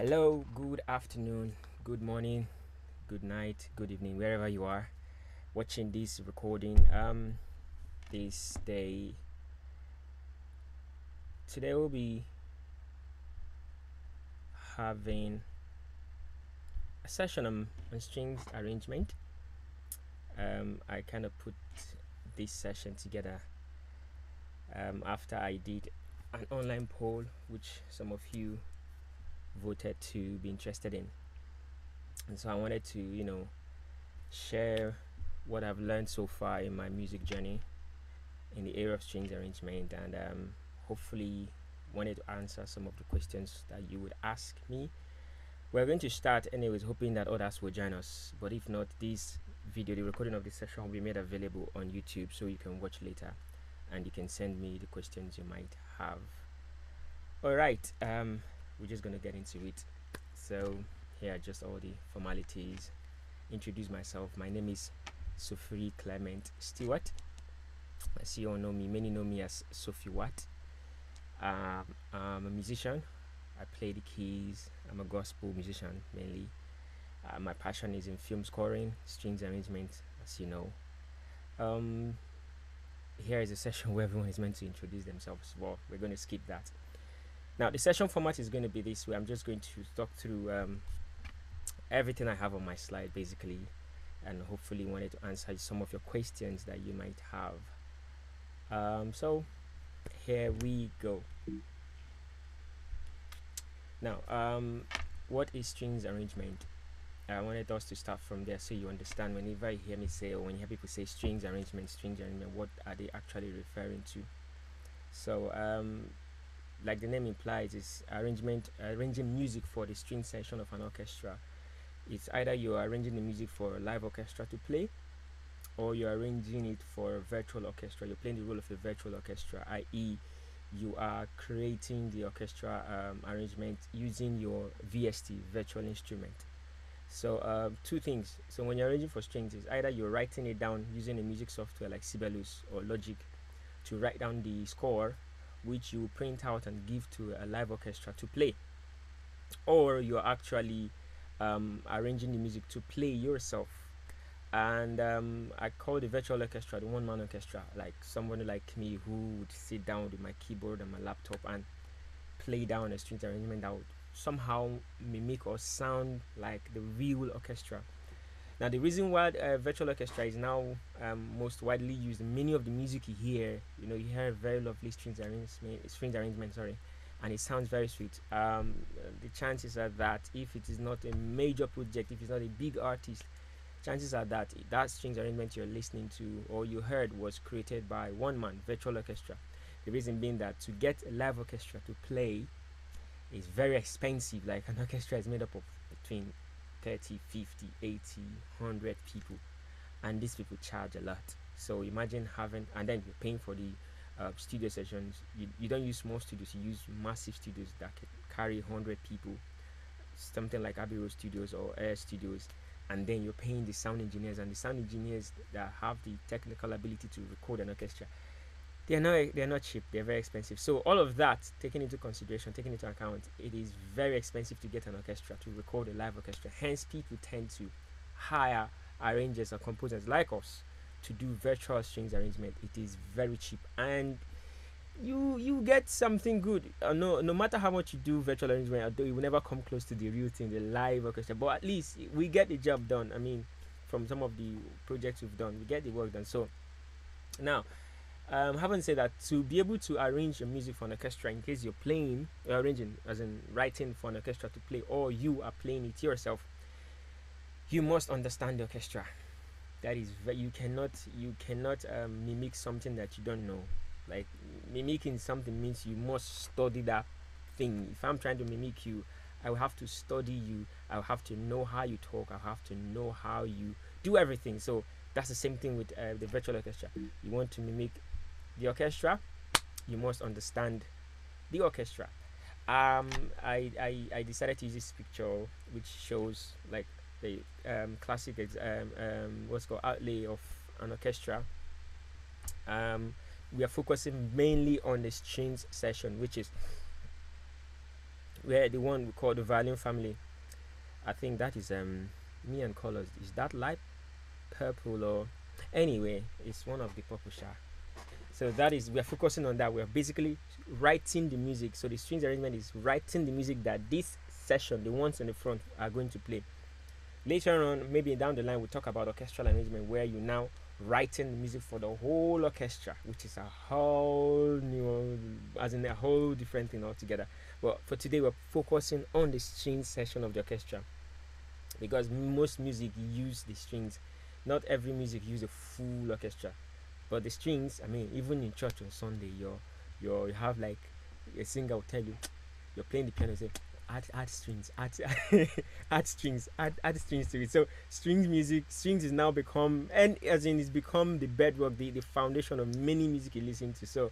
Hello, good afternoon, good morning, good night, good evening, wherever you are watching this recording. Um, this day, today we'll be having a session on, on strings arrangement. Um, I kind of put this session together um, after I did an online poll, which some of you voted to be interested in. And so I wanted to, you know, share what I've learned so far in my music journey in the area of strings arrangement and um, hopefully wanted to answer some of the questions that you would ask me. We're going to start anyways, hoping that others will join us. But if not, this video, the recording of this session will be made available on YouTube so you can watch later and you can send me the questions you might have. All right, um, we're just gonna get into it. So here are just all the formalities. Introduce myself. My name is Sofiri clement stewart. As you all know me many know me as sophie watt. Um, i'm a musician. I play the keys. I'm a gospel musician mainly. Uh, my passion is in film scoring strings arrangement as you know. Um, here is a session where everyone is meant to introduce themselves well we're going to skip that now the session format is going to be this way. I'm just going to talk through um, everything I have on my slide basically and hopefully wanted to answer some of your questions that you might have. Um, so here we go. Now, um, what is strings arrangement? I wanted us to start from there so you understand whenever you hear me say or when you hear people say strings arrangement, strings arrangement, what are they actually referring to? So um, like the name implies, is arrangement arranging music for the string section of an orchestra. It's either you're arranging the music for a live orchestra to play, or you're arranging it for a virtual orchestra. You're playing the role of a virtual orchestra, i.e., you are creating the orchestra um, arrangement using your VST virtual instrument. So uh, two things. So when you're arranging for strings, is either you're writing it down using a music software like Sibelius or Logic to write down the score which you print out and give to a live orchestra to play. Or you're actually um, arranging the music to play yourself. And um, I call the virtual orchestra the one-man orchestra. Like someone like me who would sit down with my keyboard and my laptop and play down a string arrangement that would somehow mimic or sound like the real orchestra now, the reason why uh, virtual orchestra is now um, most widely used, many of the music you hear, you know, you hear very lovely strings arrangement, strings arrangement, sorry, and it sounds very sweet. Um, the chances are that if it is not a major project, if it's not a big artist, chances are that that strings arrangement you're listening to or you heard was created by one man, virtual orchestra. The reason being that to get a live orchestra to play is very expensive. Like an orchestra is made up of between 30 50 80 100 people. And these people charge a lot. So imagine having and then you're paying for the uh, studio sessions. You, you don't use small studios you use massive studios that can carry 100 people. Something like Abbey Road Studios or Air Studios. And then you're paying the sound engineers and the sound engineers that have the technical ability to record an orchestra they're not they're not cheap they're very expensive. So all of that taken into consideration taken into account it is very expensive to get an orchestra to record a live orchestra. Hence people tend to hire arrangers or composers like us to do virtual strings arrangement. It is very cheap. And you you get something good. Uh, no no matter how much you do virtual arrangement it will never come close to the real thing the live orchestra but at least we get the job done. I mean from some of the projects we've done we get the work done. So now um, having said that, to be able to arrange your music for an orchestra in case you're playing, you're arranging, as in writing for an orchestra to play, or you are playing it yourself, you must understand the orchestra. That is, you cannot, you cannot um, mimic something that you don't know. Like mimicking something means you must study that thing. If I'm trying to mimic you, I will have to study you. I'll have to know how you talk. I'll have to know how you do everything. So that's the same thing with uh, the virtual orchestra. You want to mimic the orchestra, you must understand the orchestra. Um, I, I, I decided to use this picture which shows like the um, classic um, um, what's called outlay of an orchestra. Um, we are focusing mainly on the strings section, which is where the one we call the violin family. I think that is um me and colors. Is that light purple or anyway? It's one of the purple shark. So that is we are focusing on that. We are basically writing the music. So the strings arrangement is writing the music that this session, the ones in the front, are going to play. Later on, maybe down the line, we'll talk about orchestral arrangement where you now writing the music for the whole orchestra, which is a whole new, as in a whole different thing altogether. But for today, we're focusing on the string section of the orchestra because most music use the strings. Not every music use a full orchestra, but the strings. I mean, even in church on Sunday, you're, you're you have like a singer will tell you, you're playing the piano, say add add strings, add add strings, add add strings to it. So strings music, strings is now become and as in it's become the bedrock, the, the foundation of many music you listen to. So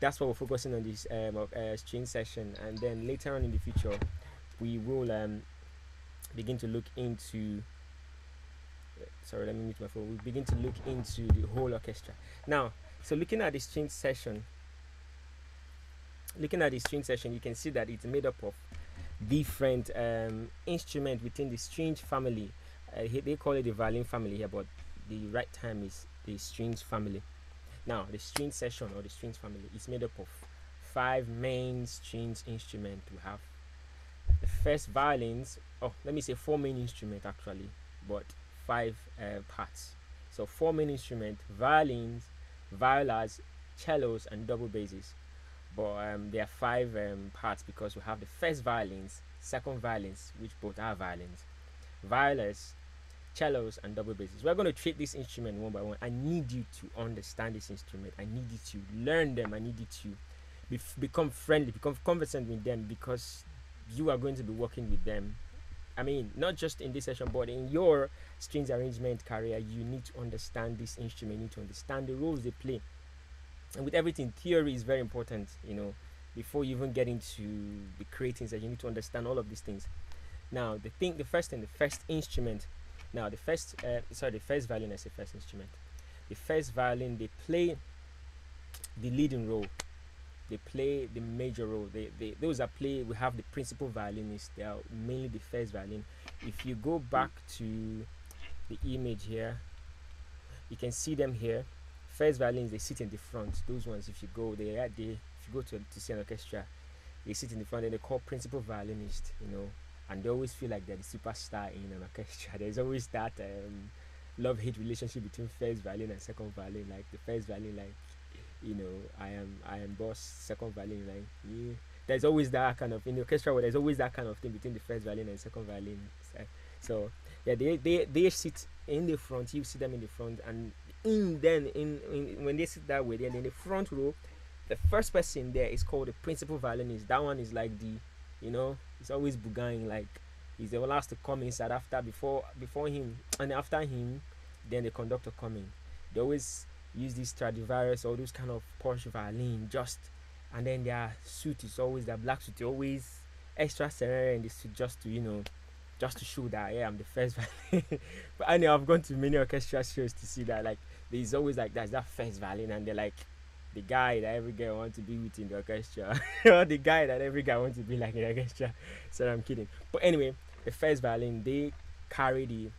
that's what we're focusing on this um, uh, string session, and then later on in the future, we will um, begin to look into. Sorry, let me mute my phone. We begin to look into the whole orchestra now. So looking at the string session, looking at the string session, you can see that it's made up of different um, instrument within the string family. Uh, they call it the violin family here, but the right term is the strings family. Now, the string section or the strings family is made up of five main strings instrument. We have the first violins. Oh, let me say four main instrument actually, but five uh, parts. So four main instrument: violins, violas, cellos, and double basses but um, there are five um, parts because we have the first violins, second violins, which both are violins, violas, cellos, and double basses. We're going to treat this instrument one by one. I need you to understand this instrument. I need you to learn them. I need you to be become friendly, become conversant with them because you are going to be working with them. I mean, not just in this session, but in your strings arrangement career, you need to understand this instrument. You need to understand the roles they play. And with everything theory is very important you know. Before you even get into the creating that you need to understand all of these things. Now the thing the first thing the first instrument. Now the first uh, sorry the first violin is the first instrument. The first violin they play the leading role they play the major role they, they those that play we have the principal violinists they are mainly the first violin if you go back to the image here you can see them here first violins they sit in the front. Those ones, if you go, they are they if you go to to see an orchestra, they sit in the front and they call principal violinist. You know, and they always feel like they're the superstar in an orchestra. There's always that um, love hate relationship between first violin and second violin. Like the first violin, like you know, I am I am boss. Second violin, like yeah. There's always that kind of in the orchestra there's always that kind of thing between the first violin and second violin. So yeah, they they they sit in the front. You see them in the front, and in then in, in when they sit that way then in the front row the first person there is called the principal violinist that one is like the you know he's always bugaing like he's the last to come inside after before before him and after him then the conductor coming they always use this Stradivarius or those kind of Porsche violin just and then their suit is always their black suit always extra serene in the suit just to you know just to show that yeah I'm the first violin. But know I've gone to many orchestra shows to see that like there's always like that's that first violin and they're like the guy that every girl wants to be with in the orchestra or the guy that every guy wants to be like in the orchestra. So i'm kidding. But anyway the first violin they carry the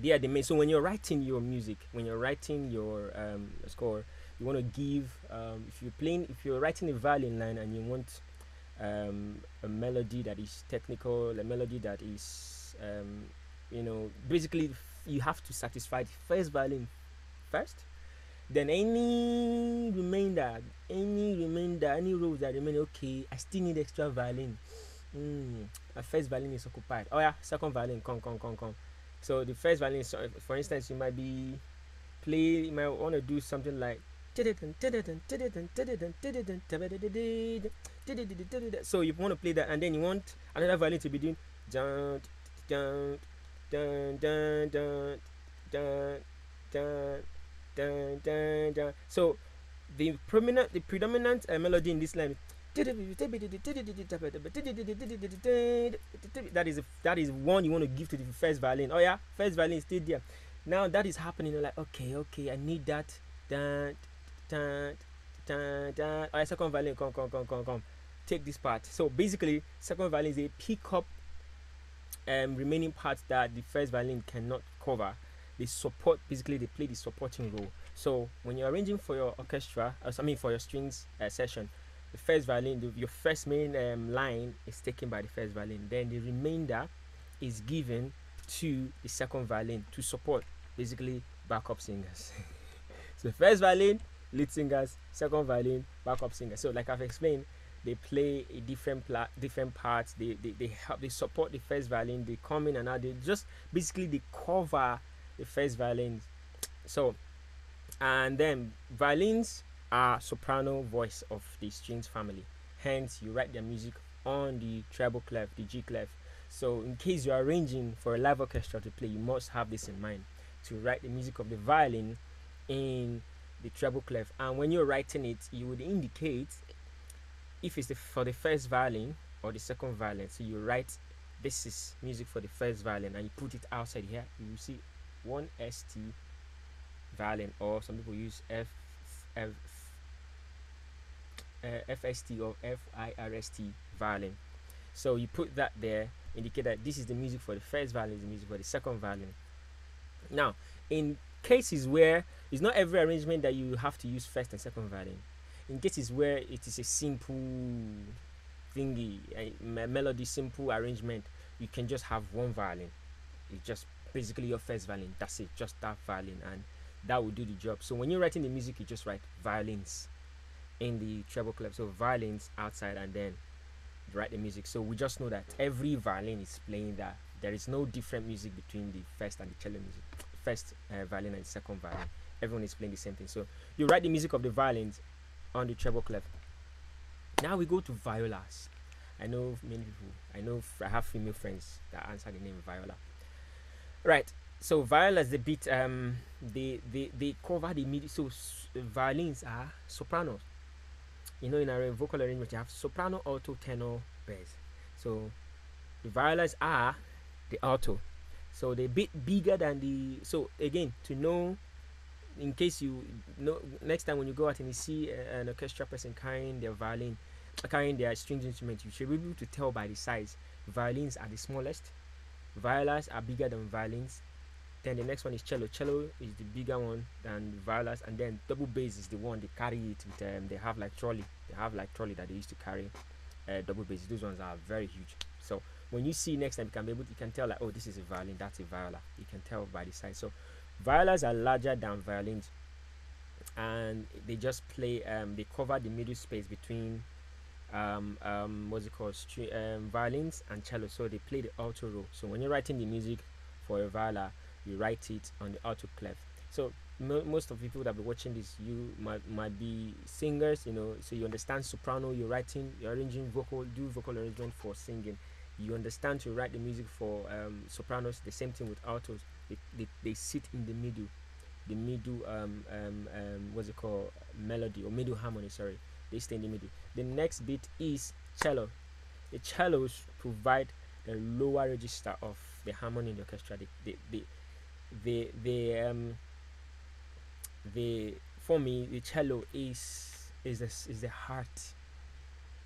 they are the main so when you're writing your music when you're writing your um, score you want to give um, if you're playing if you're writing a violin line and you want um, a melody that is technical a melody that is um, you know basically you have to satisfy the first violin first. Then any remainder, any remainder, any rows that remain, okay, I still need extra violin. Mm, my first violin is occupied. Oh yeah, second violin, come, come, come, come. So the first violin, so for instance, you might be play, you might want to do something like so you want to play that and then you want another violin to be doing. So the prominent, the predominant uh, melody in this line that is a, that is one you want to give to the first violin. Oh yeah, first violin is still there. Now that is happening. You're like, okay, okay, I need that. Dun, dun, dun, dun. Oh, second violin, come, come, come, come, come. take this part. So basically, second violin is a pick up um, remaining parts that the first violin cannot cover. They support basically they play the supporting role. So when you're arranging for your orchestra, uh, I mean for your strings uh, session, the first violin, the, your first main um, line is taken by the first violin. Then the remainder is given to the second violin to support basically backup singers. so first violin, lead singers, second violin, backup singers. So like I've explained, they play a different pla- different parts. They, they they help they support the first violin. They come in and out. They just basically they cover the first violin. So and then violins are soprano voice of the strings family. Hence, you write their music on the treble clef, the G clef. So, in case you are arranging for a live orchestra to play, you must have this in mind to write the music of the violin in the treble clef. And when you're writing it, you would indicate if it's the, for the first violin or the second violin. So, you write this is music for the first violin and you put it outside here. You will see one ST violin, or some people use F, F uh, FST or FIRST violin. So you put that there, indicate that this is the music for the first violin, the music for the second violin. Now, in cases where it's not every arrangement that you have to use first and second violin, in cases where it is a simple thingy, a melody, simple arrangement, you can just have one violin. It's just basically your first violin. That's it, just that violin, and that will do the job. So when you're writing the music, you just write violins in the treble clef. So violins outside and then write the music. So we just know that every violin is playing that. There is no different music between the first and the cello music. First uh, violin and second violin. Everyone is playing the same thing. So you write the music of the violins on the treble clef. Now we go to violas. I know many people. I know I have female friends that answer the name viola. Right. So violas, the beat, um, they they they cover the midi. So violins are sopranos you know in our vocal arrangement you have soprano alto tenor bass. So the violas are the alto. So they're a bit bigger than the so again to know in case you know next time when you go out and you see uh, an orchestra person carrying their violin carrying their strings instrument you should be able to tell by the size. Violins are the smallest. Violas are bigger than violins then the next one is cello. Cello is the bigger one than violas, and then double bass is the one they carry it with. Um, they have like trolley. They have like trolley that they used to carry. Uh, double bass. Those ones are very huge. So when you see next time, you can be able. To, you can tell like, oh, this is a violin. That's a viola. You can tell by the size. So violas are larger than violins, and they just play. Um, they cover the middle space between um, um, what's it called, um, violins and cello. So they play the alto role. So when you're writing the music for a viola, you write it on the alto clef so mo- most of the people that be watching this you might might be singers you know so you understand soprano you're writing you're arranging vocal do vocal arrangement for singing. You understand to write the music for um, sopranos the same thing with altos. They, they, they sit in the middle the middle um, um, um, what's it called? Melody or middle harmony sorry. They stay in the middle. The next bit is cello. The cellos provide the lower register of the harmony in the orchestra. They, they, they the the um the for me the cello is is the is the heart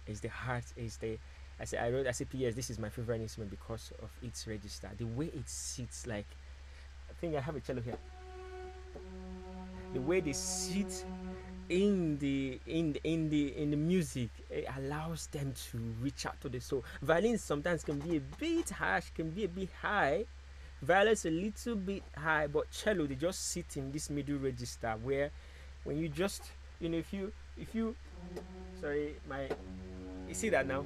is the heart is the I said I wrote I said PS this is my favorite instrument because of its register. The way it sits like I think I have a cello here. The way they sit in the in the, in the in the music it allows them to reach out to the soul. Violins sometimes can be a bit harsh can be a bit high Violet's a little bit high, but cello they just sit in this middle register where when you just you know if you if you sorry my you see that now?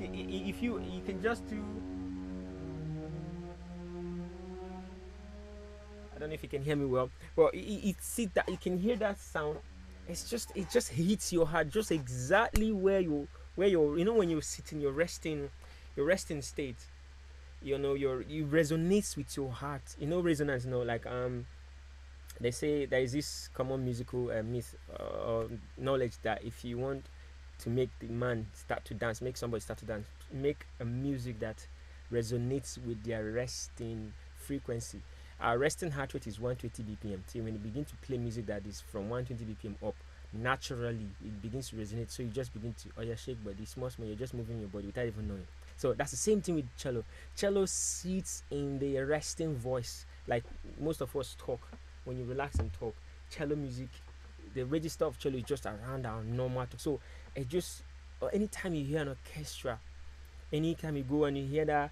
If you you can just do I don't know if you can hear me well well it, it, that you can hear that sound. It's just it just hits your heart just exactly where you where you're you know when you're sitting you're resting your resting state you know your you resonates with your heart you know resonance you know like um they say there is this common musical uh, myth uh, or knowledge that if you want to make the man start to dance make somebody start to dance make a music that resonates with their resting frequency our resting heart rate is 120 bpm so when you begin to play music that is from 120 bpm up naturally it begins to resonate. So you just begin to oh yeah shake but body, small small. You're just moving your body without even knowing. So that's the same thing with cello. Cello sits in the resting voice, like most of us talk. When you relax and talk, cello music, the register of cello is just around our normal talk. So it just or anytime you hear an orchestra, anytime you go and you hear that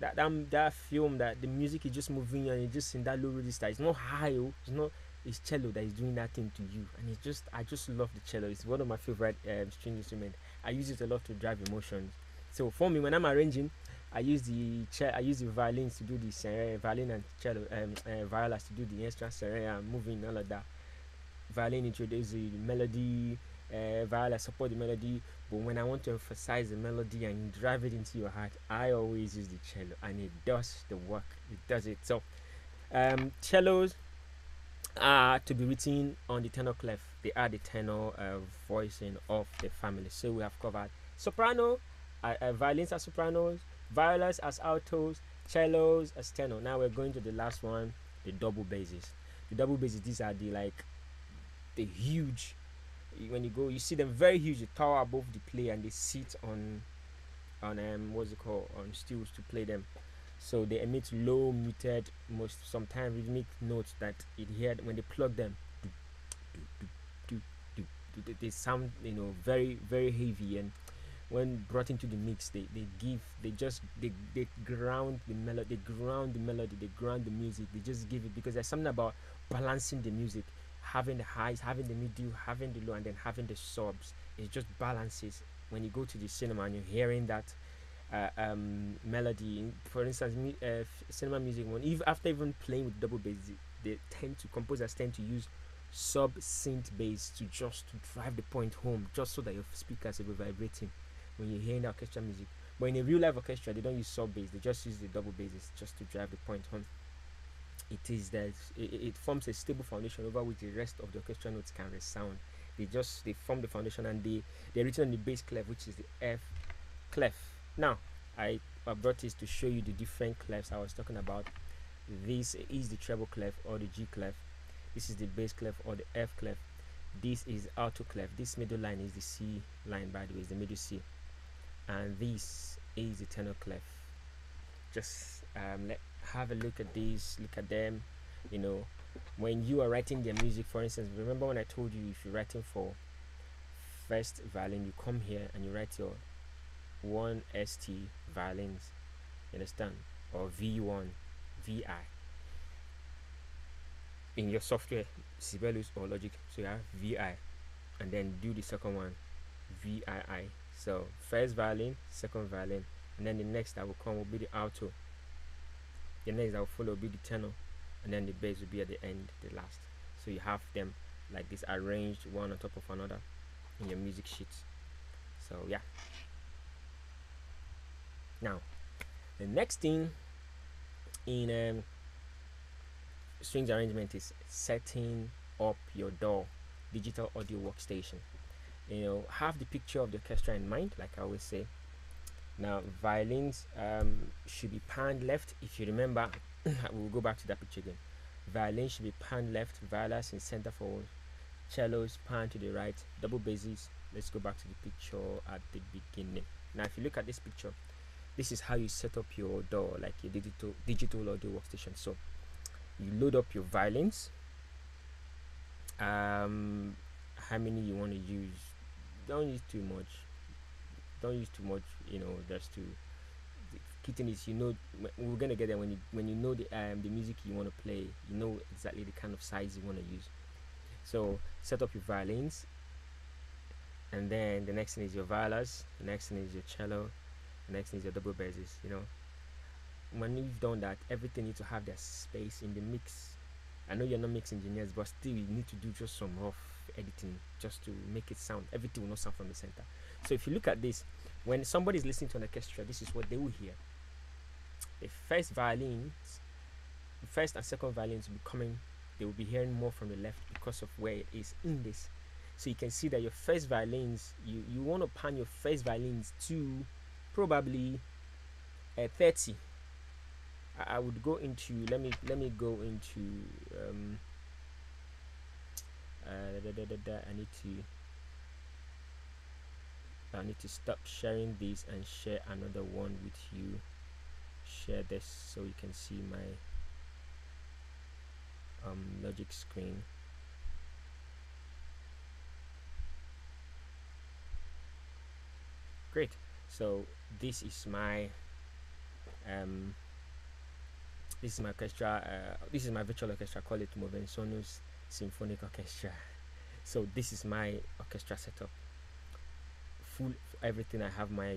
that that, that film that the music is just moving and it's just in that low register. It's not high, oh, it's not it's cello that is doing that thing to you and it's just i just love the cello it's one of my favorite um, string instruments i use it a lot to drive emotions so for me when i'm arranging i use the i use the violins to do the serene, violin and cello um uh, violas to do the extra serene and moving all of that violin introduces the melody uh, viola support the melody but when i want to emphasize the melody and drive it into your heart i always use the cello and it does the work it does it so um cellos are to be written on the tenor clef. They are the tenor uh, voicing of the family. So we have covered soprano, uh, violins as sopranos, violas as altos, cellos as tenor. Now we're going to the last one, the double basses. The double basses, these are the like the huge. When you go, you see them very huge. They tower above the play and they sit on on um what's it called on stools to play them so they emit low muted most sometimes rhythmic notes that it heard when they plug them they sound you know very very heavy and when brought into the mix they, they give they just they, they ground the melody they ground the melody they ground the music they just give it because there's something about balancing the music having the highs having the middle having the low and then having the subs it just balances when you go to the cinema and you're hearing that uh, um, melody. For instance, me, uh, cinema music one, even after even playing with double bass, they, tend to composers tend to use sub synth bass to just to drive the point home, just so that your speakers will be vibrating when you're hearing orchestra music. But in a real live orchestra, they don't use sub bass; they just use the double basses just to drive the point home. It is that it, it forms a stable foundation over which the rest of the orchestra notes can resound. They just they form the foundation and they they're written on the bass clef, which is the F clef now I, I brought this to show you the different clefs I was talking about this is the treble clef or the G clef this is the bass clef or the F clef this is alto clef this middle line is the C line by the way is the middle C and this is the tenor clef just um, let have a look at these look at them you know when you are writing their music for instance remember when I told you if you're writing for first violin you come here and you write your 1 ST violins, you understand? Or V1 VI in your software, Sibelius or Logic. So you have VI and then do the second one VII. So first violin, second violin, and then the next that will come will be the alto. The next that will follow will be the tenor, and then the bass will be at the end, the last. So you have them like this arranged one on top of another in your music sheets. So yeah. Now, the next thing in um, strings arrangement is setting up your DAW digital audio workstation. You know, have the picture of the orchestra in mind, like I always say. Now, violins um, should be panned left. If you remember, we'll go back to that picture again. Violins should be panned left, violas in center forward, cellos pan to the right, double basses. Let's go back to the picture at the beginning. Now, if you look at this picture, this is how you set up your DAW like your digital digital audio workstation so you load up your violins um how many you want to use don't use too much don't use too much you know just to thing is you know we're gonna get there when you when you know the um the music you want to play you know exactly the kind of size you want to use. So set up your violins and then the next thing is your violas the next thing is your cello the next thing is your double basses you know. When you've done that everything needs to have their space in the mix. I know you're not mix engineers but still you need to do just some rough editing just to make it sound everything will not sound from the center. So if you look at this when somebody is listening to an orchestra this is what they will hear. The first violins the first and second violins will be coming they will be hearing more from the left because of where it is in this. So you can see that your first violins you you want to pan your first violins to probably uh, 30 I, I, would go into let me let me go into um, uh, da, da, da. I need to I need to stop sharing this and share another one with you. Share this so you can see my um, logic screen. Great. So this is my um, this is my orchestra uh, this is my virtual orchestra. Call it Movensonus Symphonic Orchestra. So this is my orchestra setup. Full everything I have my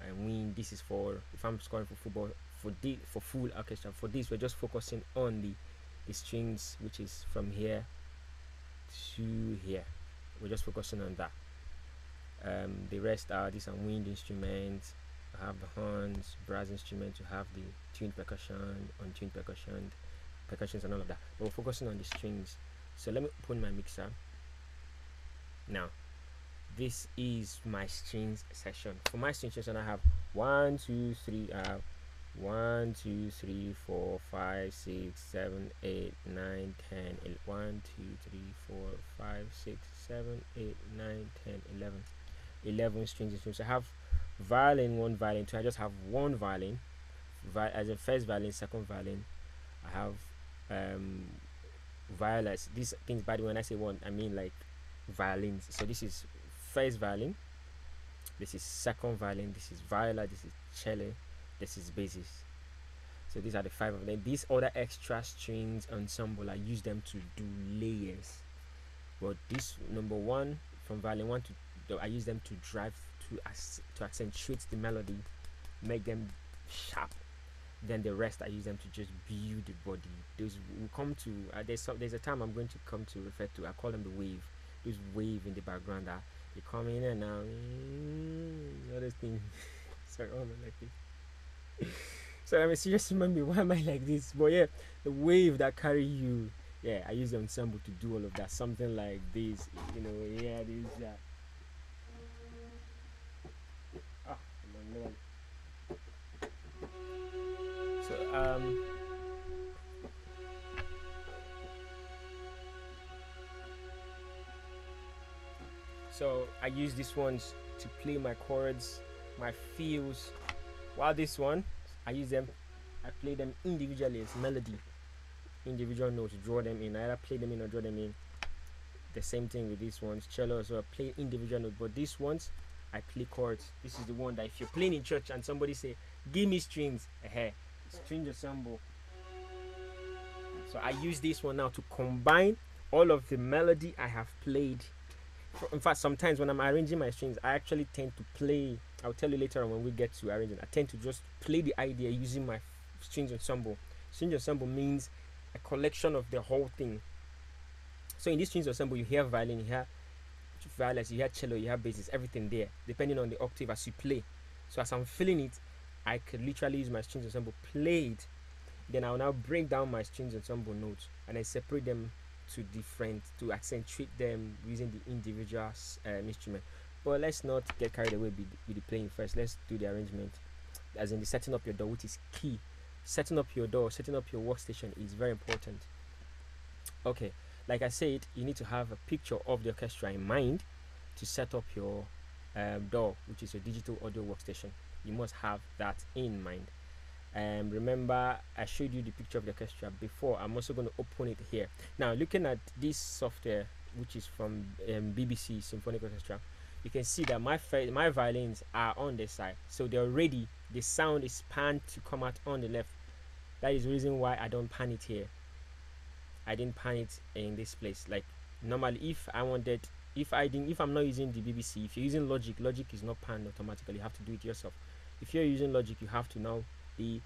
I win this is for if I'm scoring for football for the for full orchestra for this we're just focusing on the the strings which is from here to here. We're just focusing on that. Um, the rest are these are wind instruments. I have the horns brass instruments you have the tuned percussion untuned percussion percussions and all of that. But we're focusing on the strings so let me open my mixer. Now this is my strings section for my strings section i have one two three uh one two three four five six seven eight nine ten one two three four five six seven eight nine ten eleven. 11 strings instruments i have violin one violin two. I just have one violin. Vi as a first violin second violin. I have um violets these things by the way when i say one i mean like violins so this is first violin this is second violin this is viola this is cello this is basses so these are the five of them. These other extra strings ensemble i use them to do layers. But this number one from violin one to i use them to drive to to accentuate the melody make them sharp then the rest i use them to just build the body. Those will come to uh, there's some, there's a time i'm going to come to refer to i call them the wave. Those wave in the background that they come in and now mm, other thing sorry oh my like this? So i'm a serious human being. Why am i like this? But yeah the wave that carry you yeah i use the ensemble to do all of that. Something like this you know yeah this ah, um so I use these ones to play my chords my feels while this one I use them I play them individually as melody. Individual notes draw them in. I either play them in or draw them in. The same thing with these ones cello as well play individual notes. But these ones I play chords. This is the one that if you're playing in church and somebody say give me strings eh string ensemble. So I use this one now to combine all of the melody I have played. In fact sometimes when i'm arranging my strings i actually tend to play i'll tell you later on when we get to arranging i tend to just play the idea using my strings ensemble. String ensemble means a collection of the whole thing. So in this strings ensemble you hear violin you hear violins you hear cello you hear basses everything there depending on the octave as you play. So as i'm feeling it i could literally use my strings ensemble played. then i'll now break down my strings ensemble notes and i separate them to different to accentuate them using the individual um, instrument. But let's not get carried away with, with the playing first. Let's do the arrangement. As in the setting up your DAW, which is key. Setting up your DAW, setting up your workstation is very important. Okay like i said you need to have a picture of the orchestra in mind to set up your um, DAW which is your digital audio workstation you must have that in mind. Um, remember I showed you the picture of the orchestra before. I'm also going to open it here. Now looking at this software which is from um, BBC Symphonic Orchestra you can see that my my violins are on the side. So they're ready the sound is panned to come out on the left. That is the reason why I don't pan it here. I didn't pan it in this place. Like normally if I wanted if I didn't if I'm not using the BBC if you're using Logic Logic is not panned automatically. You have to do it yourself if you're using Logic you have to know the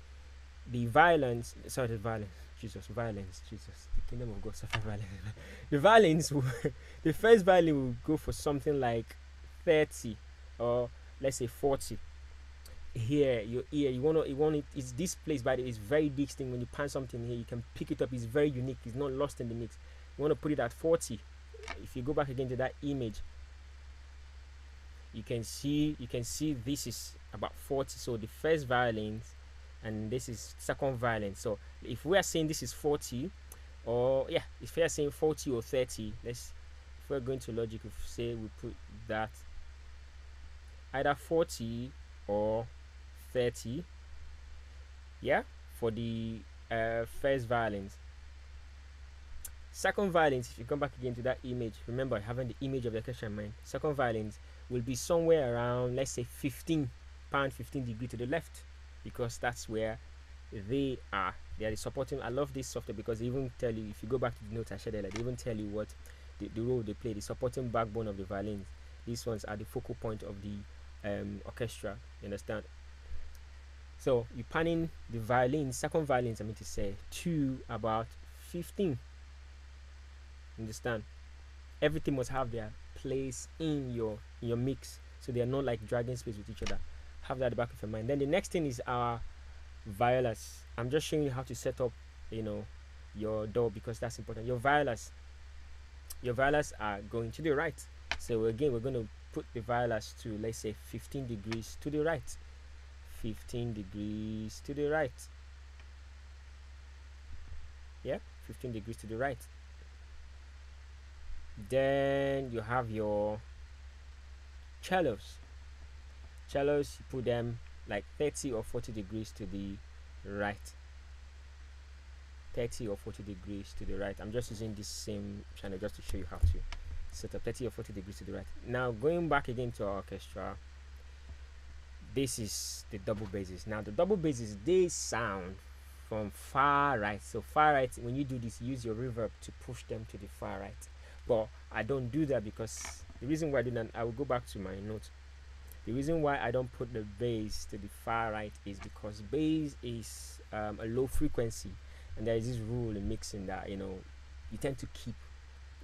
the violence sorry the violence jesus violence jesus the kingdom of god suffer violence. The violence the first violin will go for something like 30 or let's say 40 here your ear you want to you want it it's this place it's very distinct when you pan something here you can pick it up. It's very unique. It's not lost in the mix. You want to put it at 40 if you go back again to that image you can see you can see this is about 40 so the first violins and this is second violin so if we are saying this is 40 or yeah if we are saying 40 or 30 let's if we're going to logic, if say we put that either 40 or 30, yeah, for the uh, first violins. Second violins, if you come back again to that image, remember having the image of the question in mind. Second violins will be somewhere around, let's say, 15 pound 15 degree to the left, because that's where they are. They are supporting. I love this software because they even tell you if you go back to the notes I shared earlier, they even tell you what the, the role they play, the supporting backbone of the violins. These ones are the focal point of the um, orchestra. You understand? So you panning the violins, second violins, I mean to say, to about 15. Understand? Everything must have their place in your in your mix, so they are not like dragging space with each other. Have that at the back of your mind. Then the next thing is our violas. I'm just showing you how to set up, you know, your DAW because that's important. Your violas, your violas are going to the right. So again, we're going to put the violas to let's say 15 degrees to the right. 15 degrees to the right. Yeah, 15 degrees to the right. Then you have your cellos. Cellos, you put them like 30 or 40 degrees to the right. 30 or 40 degrees to the right. I'm just using this same channel just to show you how to set up. 30 or 40 degrees to the right. Now going back again to our orchestra this is the double basses. Now the double basses they sound from far right. So far right when you do this use your reverb to push them to the far right but i don't do that because the reason why i that i will go back to my note the reason why I don't put the bass to the far right is because bass is um, a low frequency, and there is this rule in mixing that you know you tend to keep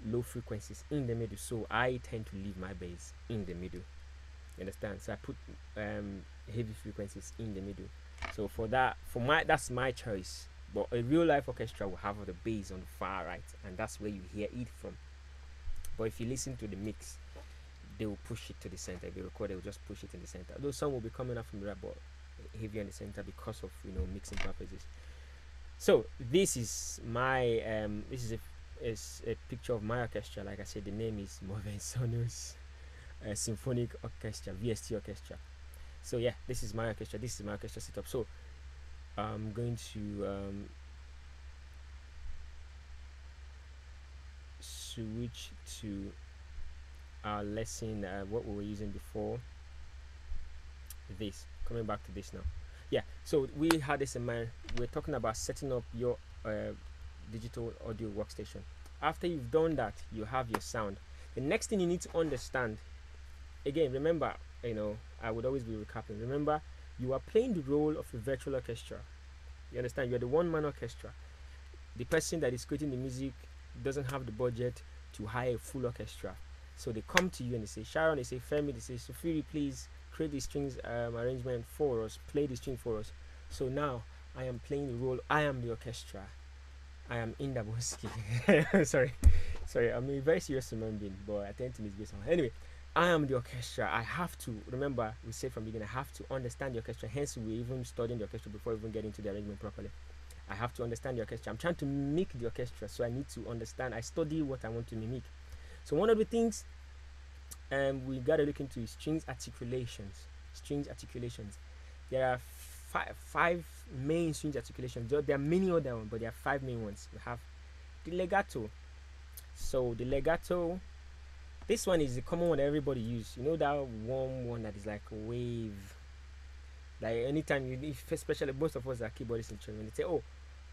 low frequencies in the middle. So I tend to leave my bass in the middle. You understand? So I put um, heavy frequencies in the middle. So for that, for my that's my choice. But a real life orchestra will have the bass on the far right, and that's where you hear it from. But if you listen to the mix, they will push it to the center. If they record, they will just push it in the center. Though some will be coming up from the right, but heavier in the center because of you know mixing purposes. So this is my um, this is a is a picture of my orchestra. Like I said, the name is Moven Sonos uh, Symphonic Orchestra VST Orchestra. So yeah, this is my orchestra. This is my orchestra setup. So I'm going to um, switch to our lesson uh, what we were using before this coming back to this now. Yeah so we had this in mind. We're talking about setting up your uh, digital audio workstation. After you've done that you have your sound. The next thing you need to understand again remember you know i would always be recapping. Remember you are playing the role of a virtual orchestra. You understand? You're the one man orchestra. The person that is creating the music doesn't have the budget to hire a full orchestra so they come to you and they say, Sharon, they say, Femi, they say, Sofiri, please create the strings um, arrangement for us, play the string for us. So now I am playing the role, I am the orchestra. I am in Indaboski. sorry, sorry, I'm a very serious human being, but I tend to misbehave somehow. Anyway, I am the orchestra. I have to remember we said from beginning, I have to understand the orchestra. Hence, we even studying the orchestra before even getting to the arrangement properly. I have to understand the orchestra. I'm trying to mimic the orchestra, so I need to understand. I study what I want to mimic. So one of the things um, we got to look into is strings articulations. Strings articulations. There are five, five main strings articulations. There are many other ones, but there are five main ones. We have the legato. So the legato, this one is the common one everybody use. You know that warm one that is like a wave. Like anytime you, especially most of us are keyboardists in children, they say, "Oh,"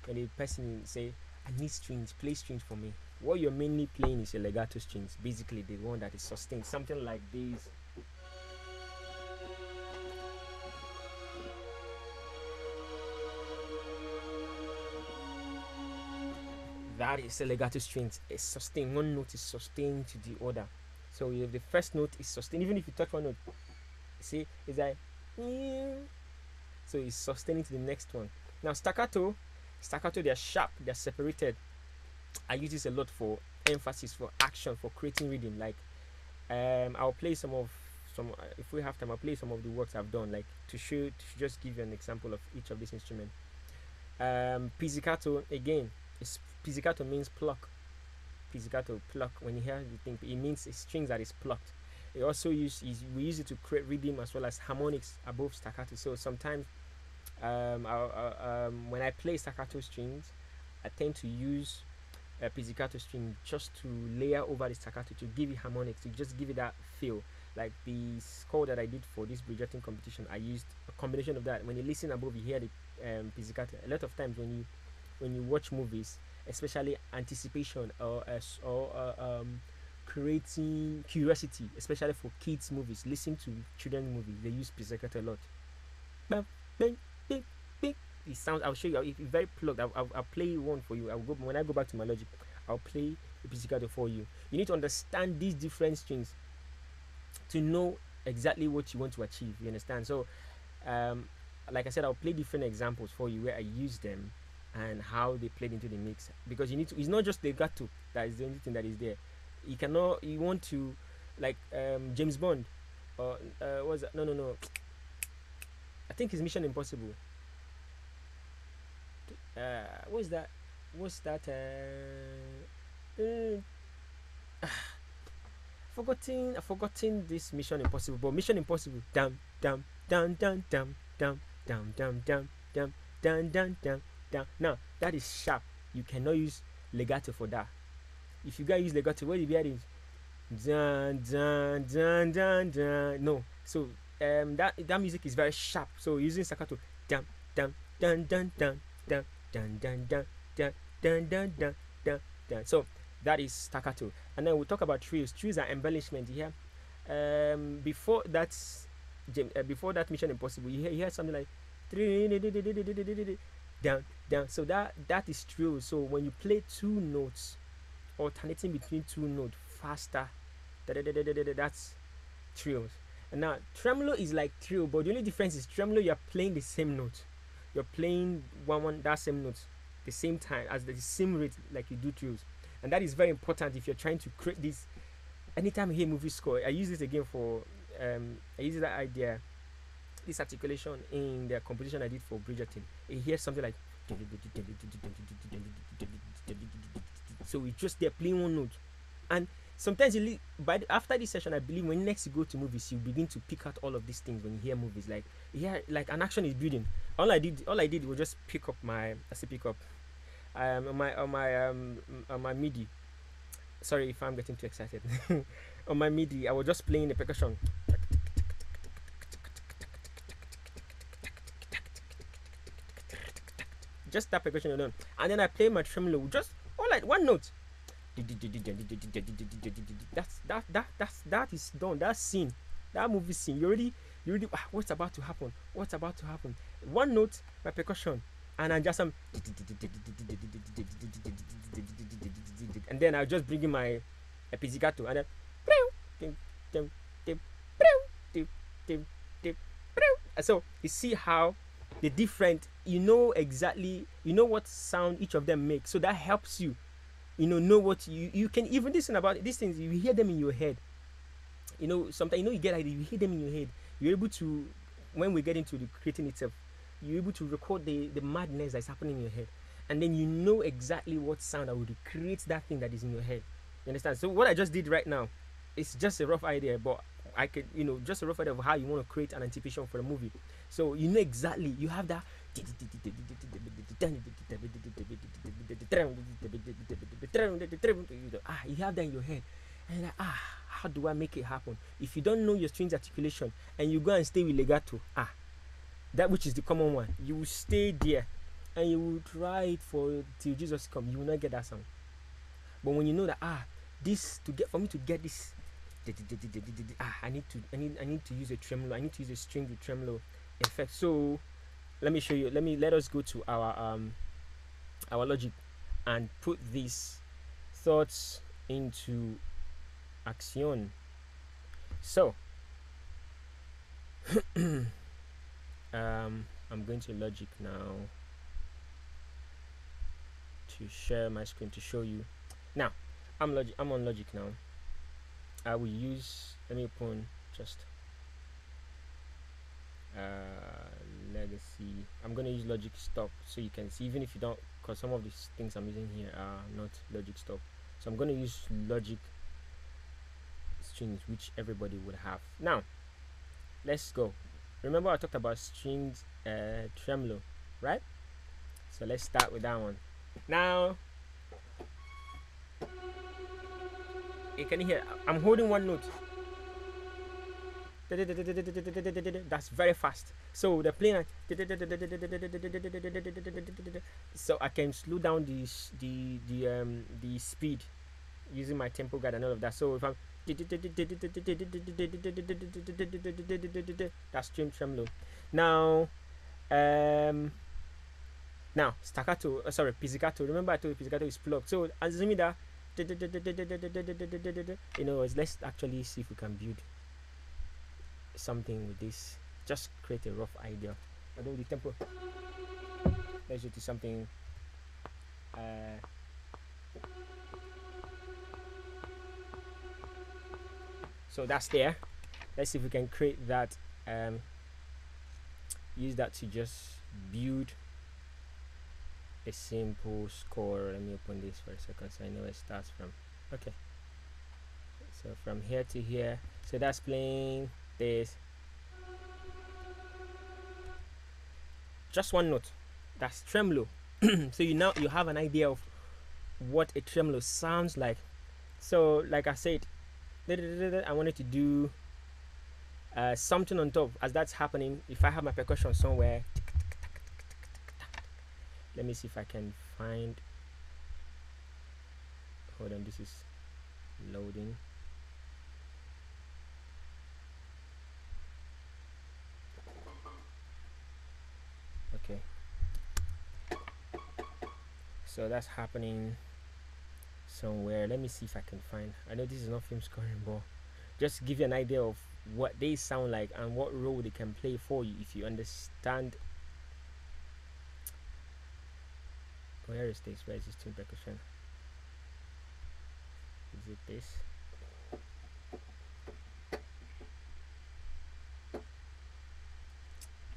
when the person say, "I need strings, play strings for me." what you're mainly playing is a legato strings basically the one that is sustained something like this. That is a legato strings it's sustained one note is sustained to the other. So if the first note is sustained even if you touch one note see it's like mm. so it's sustaining to the next one. Now staccato staccato they're sharp they're separated I use this a lot for emphasis, for action, for creating rhythm. Like, um, I'll play some of some. If we have time, I'll play some of the works I've done, like to show, to just give you an example of each of these instruments. Um, pizzicato again. Is pizzicato means pluck. pizzicato pluck when you hear the thing it means strings that is plucked it also use is we use it to create rhythm as well as harmonics above staccato so sometimes um, I, I, um, when I play staccato strings I tend to use a pizzicato string just to layer over the staccato to give it harmonics to just give it that feel like the score that I did for this Bridgerton competition I used a combination of that when you listen above you hear the um, pizzicato a lot of times when you when you watch movies especially anticipation or uh, or uh, um, creating curiosity, especially for kids movies. Listen to children movies; they use pizzicato a lot. Bang, bang, bang, bang. It sounds. I'll show you. If very plugged, I'll, I'll, I'll, play one for you. I'll go when I go back to my logic. I'll play the pizzicato for you. You need to understand these different strings to know exactly what you want to achieve. You understand? So, um, like I said, I'll play different examples for you where I use them and how they played into the mix because you need to it's not just the gato that is the only thing that is there you cannot you want to like um, james bond or uh, was no no no i think it's mission impossible uh what's that what's that uh, uh forgetting forgetting this mission impossible but mission impossible dum dum dum dum dum dum dum dum dum dum dum dum dum down. Now that is sharp. You cannot use legato for that. If you guys use legato, what you hear is dun dun dun dun dun. No. So um that that music is very sharp. So using staccato dun dun dun dun dun dun dun dun dun dun dun dun dun dun. So that is staccato. And then we'll talk about trills. Trills are embellishment here. Um before that's uh, before that Mission Impossible, you hear, you hear something like down, down. So that that is true. So when you play two notes, alternating between two notes faster, that's trills. Now tremolo is like trill, but the only difference is tremolo you're playing the same note. You're playing one one that same note the same time as the same rate like you do trills. And that is very important if you're trying to create this anytime I hear movie score, I use this again for um I use that idea this articulation in the composition I did for Bridgerton. It hears something like so we just they're playing one note, and sometimes you by the, after this session, I believe when next you go to movies, you begin to pick out all of these things when you hear movies. Like yeah, like an action is building. All I did, all I did was just pick up my, I say pick up, um, on my on my um on my MIDI. Sorry if I'm getting too excited. on my MIDI, I was just playing the percussion. just that percussion alone, and then I play my tremolo just all like one note. That's that that that's that is done. That scene, that movie scene. You already you already ah, what's about to happen? What's about to happen? One note, my percussion, and I'm just some and then I'll just bring in my pizzicato and then so you see how the different you know exactly you know what sound each of them make so that helps you you know know what you you can even listen about these things you hear them in your head. You know sometimes you know you get like you hear them in your head. You're able to when we get into the creating itself you're able to record the the madness that's happening in your head. And then you know exactly what sound that would create that thing that is in your head. You understand? So what i just did right now it's just a rough idea but i could you know just a rough idea of how you want to create an anticipation for a movie. So you know exactly you have that ah you have that in your head. And like, ah how do I make it happen? If you don't know your strings articulation and you go and stay with legato ah that which is the common one you will stay there and you will try it for till Jesus come you will not get that sound. But when you know that ah this to get for me to get this ah I need to I need I need to use a tremolo I need to use a string with tremolo effect. So let me show you let me let us go to our um our logic and put these thoughts into action. So um i'm going to logic now to share my screen to show you. Now i'm logic i'm on logic now. I will use let me open just uh, legacy. I'm going to use logic stop so you can see. Even if you don't because some of these things i'm using here are not logic stop. So I'm going to use logic strings which everybody would have. Now let's go. Remember I talked about strings uh, tremolo right? So let's start with that one. Now you can hear? I'm holding one note that's very fast. So the playing so I can slow down the the the um the speed using my tempo guide and all of that. So if I'm that's stream tremolo now um now staccato uh, sorry pizzicato. Remember I told you pizzicato is plucked so assuming that you know let's actually see if we can build something with this. Just create a rough idea. Although the tempo let's do something uh, so that's there. Let's see if we can create that um, use that to just build a simple score. Let me open this for a second so I know it starts from. Okay. So from here to here. So that's playing this just one note. That's tremolo. So you now you have an idea of what a tremolo sounds like. So like i said i wanted to do uh, something on top. As that's happening if i have my percussion somewhere let me see if i can find hold on this is loading so that's happening somewhere. Let me see if i can find i know this is not film scoring but just give you an idea of what they sound like and what role they can play for you if you understand. Where is this? Where is this tune percussion is it this?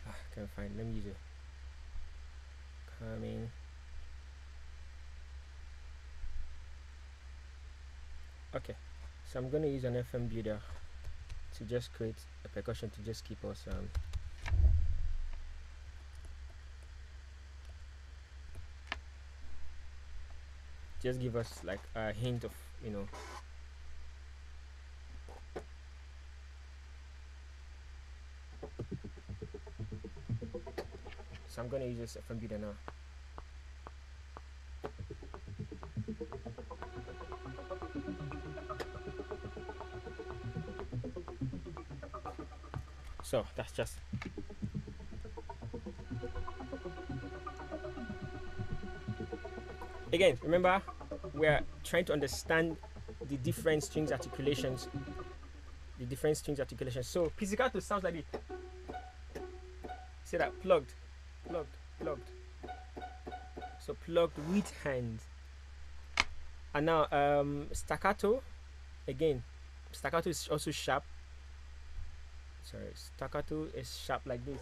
Ah, can't find let me use it. Coming okay. So I'm gonna use an FM builder to just create a percussion to just keep us um, just give us like a hint of you know so I'm gonna use this FM builder now so that's just again remember we're trying to understand the different strings articulations. The different strings articulations. So pizzicato sounds like it see that? Plugged. Plugged. Plugged. So plugged with hand. And now um staccato again staccato is also sharp staccato is sharp like this.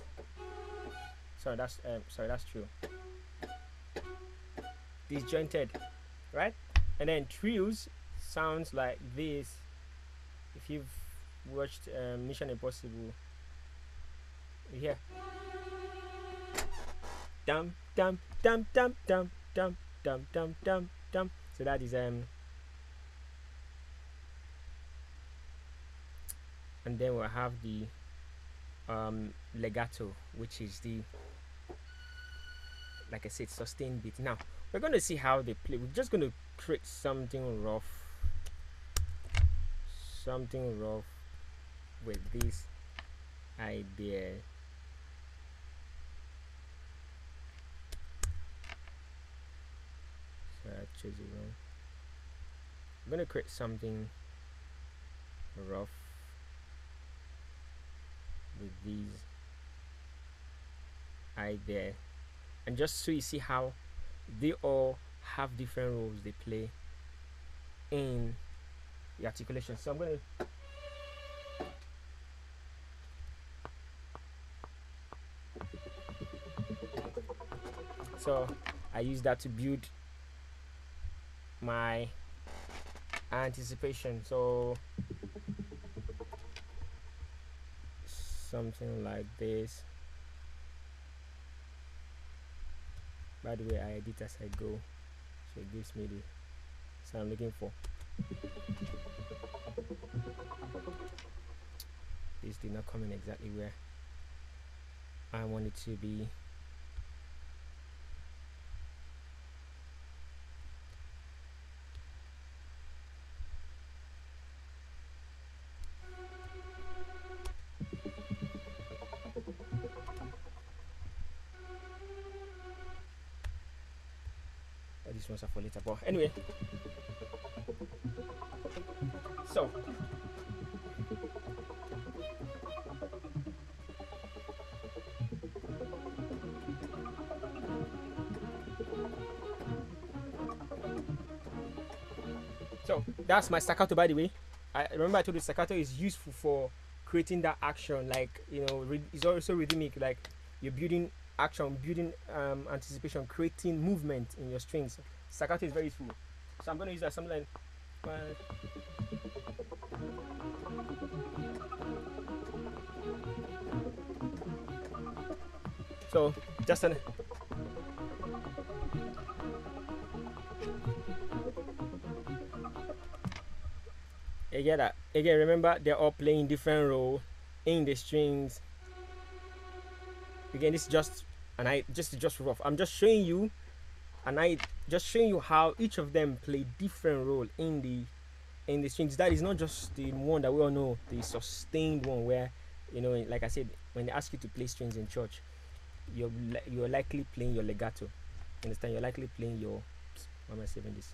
Sorry that's um, sorry that's true. Disjointed right? And then trills sounds like this. If you've watched um, mission impossible. Hear dum dum dum dum dum dum dum dum dum dum. So that is um and then we'll have the um, legato which is the like I said sustained beat. Now we're going to see how they play. We're just going to create something rough something rough with this idea. So I it wrong I'm going to create something rough with these eye there and just so you see how they all have different roles they play in the articulation so I'm going to so I use that to build my anticipation. So something like this. By the way, I edit as I go, so it gives me the sound I'm looking for. This did not come in exactly where I want it to be. This one's are for later, but anyway. So So that's my staccato by the way. I remember I told you staccato is useful for creating that action like you know it's also rhythmic like you're building action building um, anticipation creating movement in your strings. Staccato is very useful so i'm going to use that something like so just an again that? Again remember they're all playing different role in the strings. Again this is just and i just just rough i'm just showing you and i just showing you how each of them play different role in the in the strings that is not just the one that we all know the sustained one where you know like i said when they ask you to play strings in church you're you're likely playing your legato. Understand? You're likely playing your why am i saving this?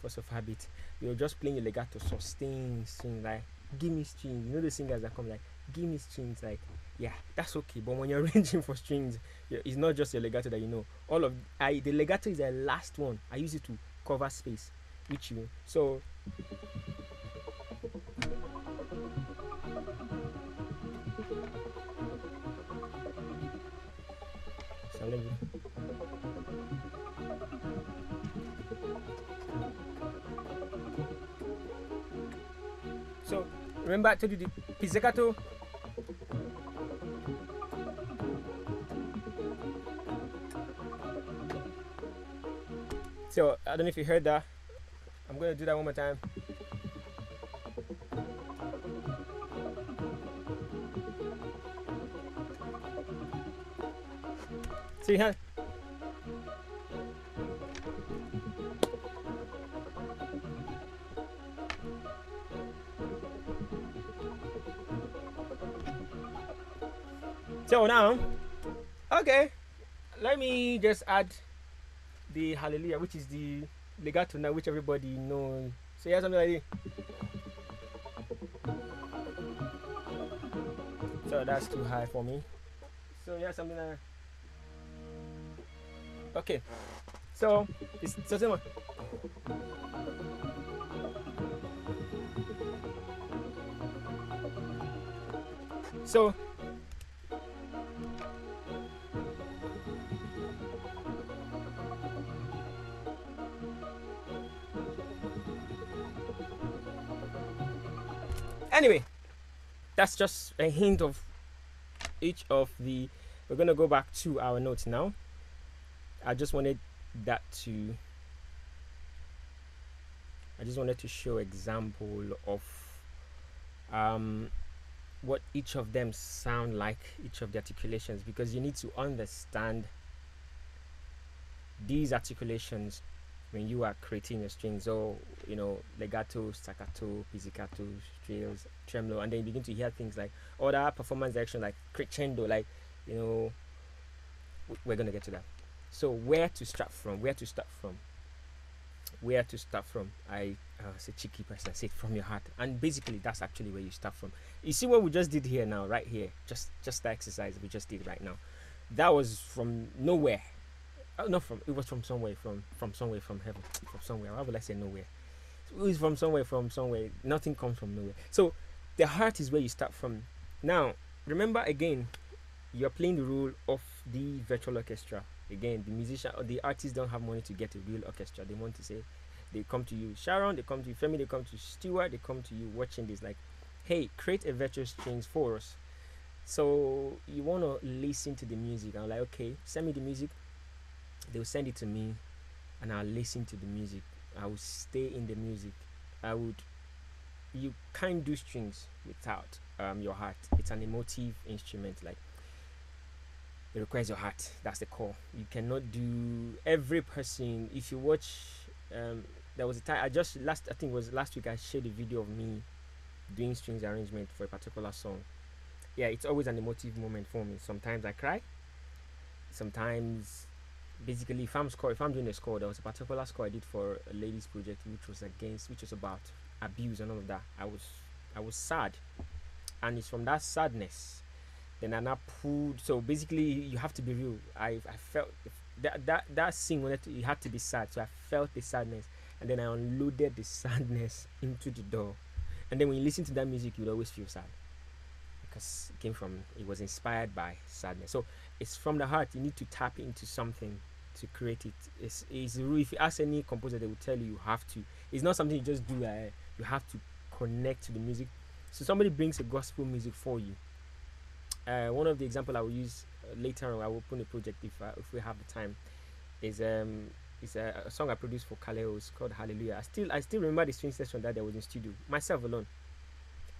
Force of habit. You're just playing your legato sustain string like give me strings. You know the singers that come like give me strings like yeah that's okay but when you're arranging for strings it's not just your legato that you know. All of i the legato is the last one. I use it to cover space which you. So so So remember I told you the pizzicato So I don't know if you heard that. I'm gonna do that one more time. See, huh? So now, okay, let me just add the hallelujah, which is the legato now, which everybody knows. So here's something like this. So that's too high for me. So yeah, something like that. Okay. So it's so similar. So anyway that's just a hint of each of the we're to go back to our notes now. I just wanted that to i just wanted to show example of um, what each of them sound like each of the articulations because you need to understand these articulations when you are creating your strings or you know legato staccato pizzicato trills tremolo and then you begin to hear things like other performance action like crescendo like you know we're to get to that. So where to start from? Where to start from? Where to start from? I uh, say cheeky person I say from your heart. And basically that's actually where you start from. You see what we just did here now right here just just the exercise we just did right now. That was from nowhere Oh, not from. It was from somewhere. From from somewhere. From heaven. From somewhere. Why would I say nowhere? It was from somewhere. From somewhere. Nothing comes from nowhere. So the heart is where you start from. Now remember again, you are playing the role of the virtual orchestra. Again, the musician or the artists don't have money to get a real orchestra. They want to say, they come to you. Sharon, they come to you. Femi, they come to Stewart, they come to you watching this. Like, hey, create a virtual strings for us. So you want to listen to the music. I'm like, okay, send me the music. They'll send it to me, and I'll listen to the music. I will stay in the music. I would. You can't do strings without um, your heart. It's an emotive instrument. Like it requires your heart. That's the core. You cannot do every person. If you watch, um, there was a time I just last. I think was last week. I shared a video of me doing strings arrangement for a particular song. Yeah, it's always an emotive moment for me. Sometimes I cry. Sometimes, basically, if I'm score, if I'm doing a score, there was a particular score I did for a ladies project, which was against, which was about abuse and all of that. I was, I was sad, and it's from that sadness. Then I now pulled. So basically, you have to be real. I, I felt that that that scene wanted to, it had to be sad. So I felt the sadness, and then I unloaded the sadness into the DAW. And then when you listen to that music, you'd always feel sad because it came from it was inspired by sadness so it's from the heart you need to tap into something to create it. It's, it's if you ask any composer they will tell you you have to. It's not something you just do uh, you have to connect to the music. So somebody brings a gospel music for you. Uh, one of the example i will use uh, later on i will open a project if, uh, if we have the time is um is a, a song i produced for kaleo. It's called hallelujah. I still i still remember the string session that i was in studio myself alone.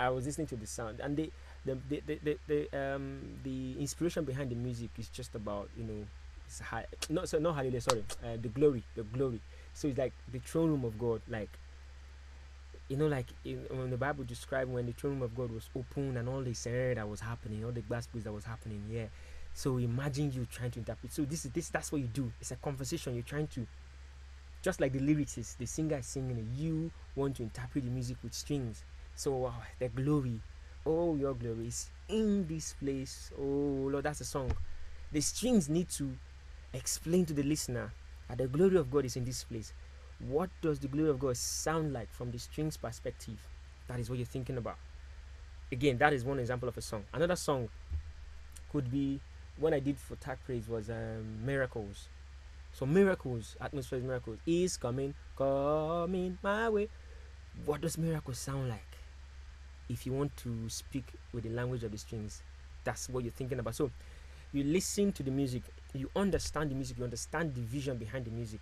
I was listening to the sound and they the the, the, the, the um the inspiration behind the music is just about you know not so not hallelujah sorry uh, the glory the glory. So it's like the throne room of god like you know like in, when the bible described when the throne room of god was open and all the scenario that was happening all the gospels that was happening yeah. So imagine you trying to interpret. So this is this that's what you do. It's a conversation. You're trying to just like the lyrics is the singer is singing you want to interpret the music with strings. So uh, the glory. Oh, your glory is in this place. Oh, Lord, that's a song. The strings need to explain to the listener that the glory of God is in this place. What does the glory of God sound like from the strings perspective? That is what you're thinking about. Again, that is one example of a song. Another song could be when I did for Tag Praise was um, Miracles. So miracles, atmosphere miracles is coming, coming my way. What does miracles sound like? if you want to speak with the language of the strings that's what you're thinking about so you listen to the music you understand the music you understand the vision behind the music.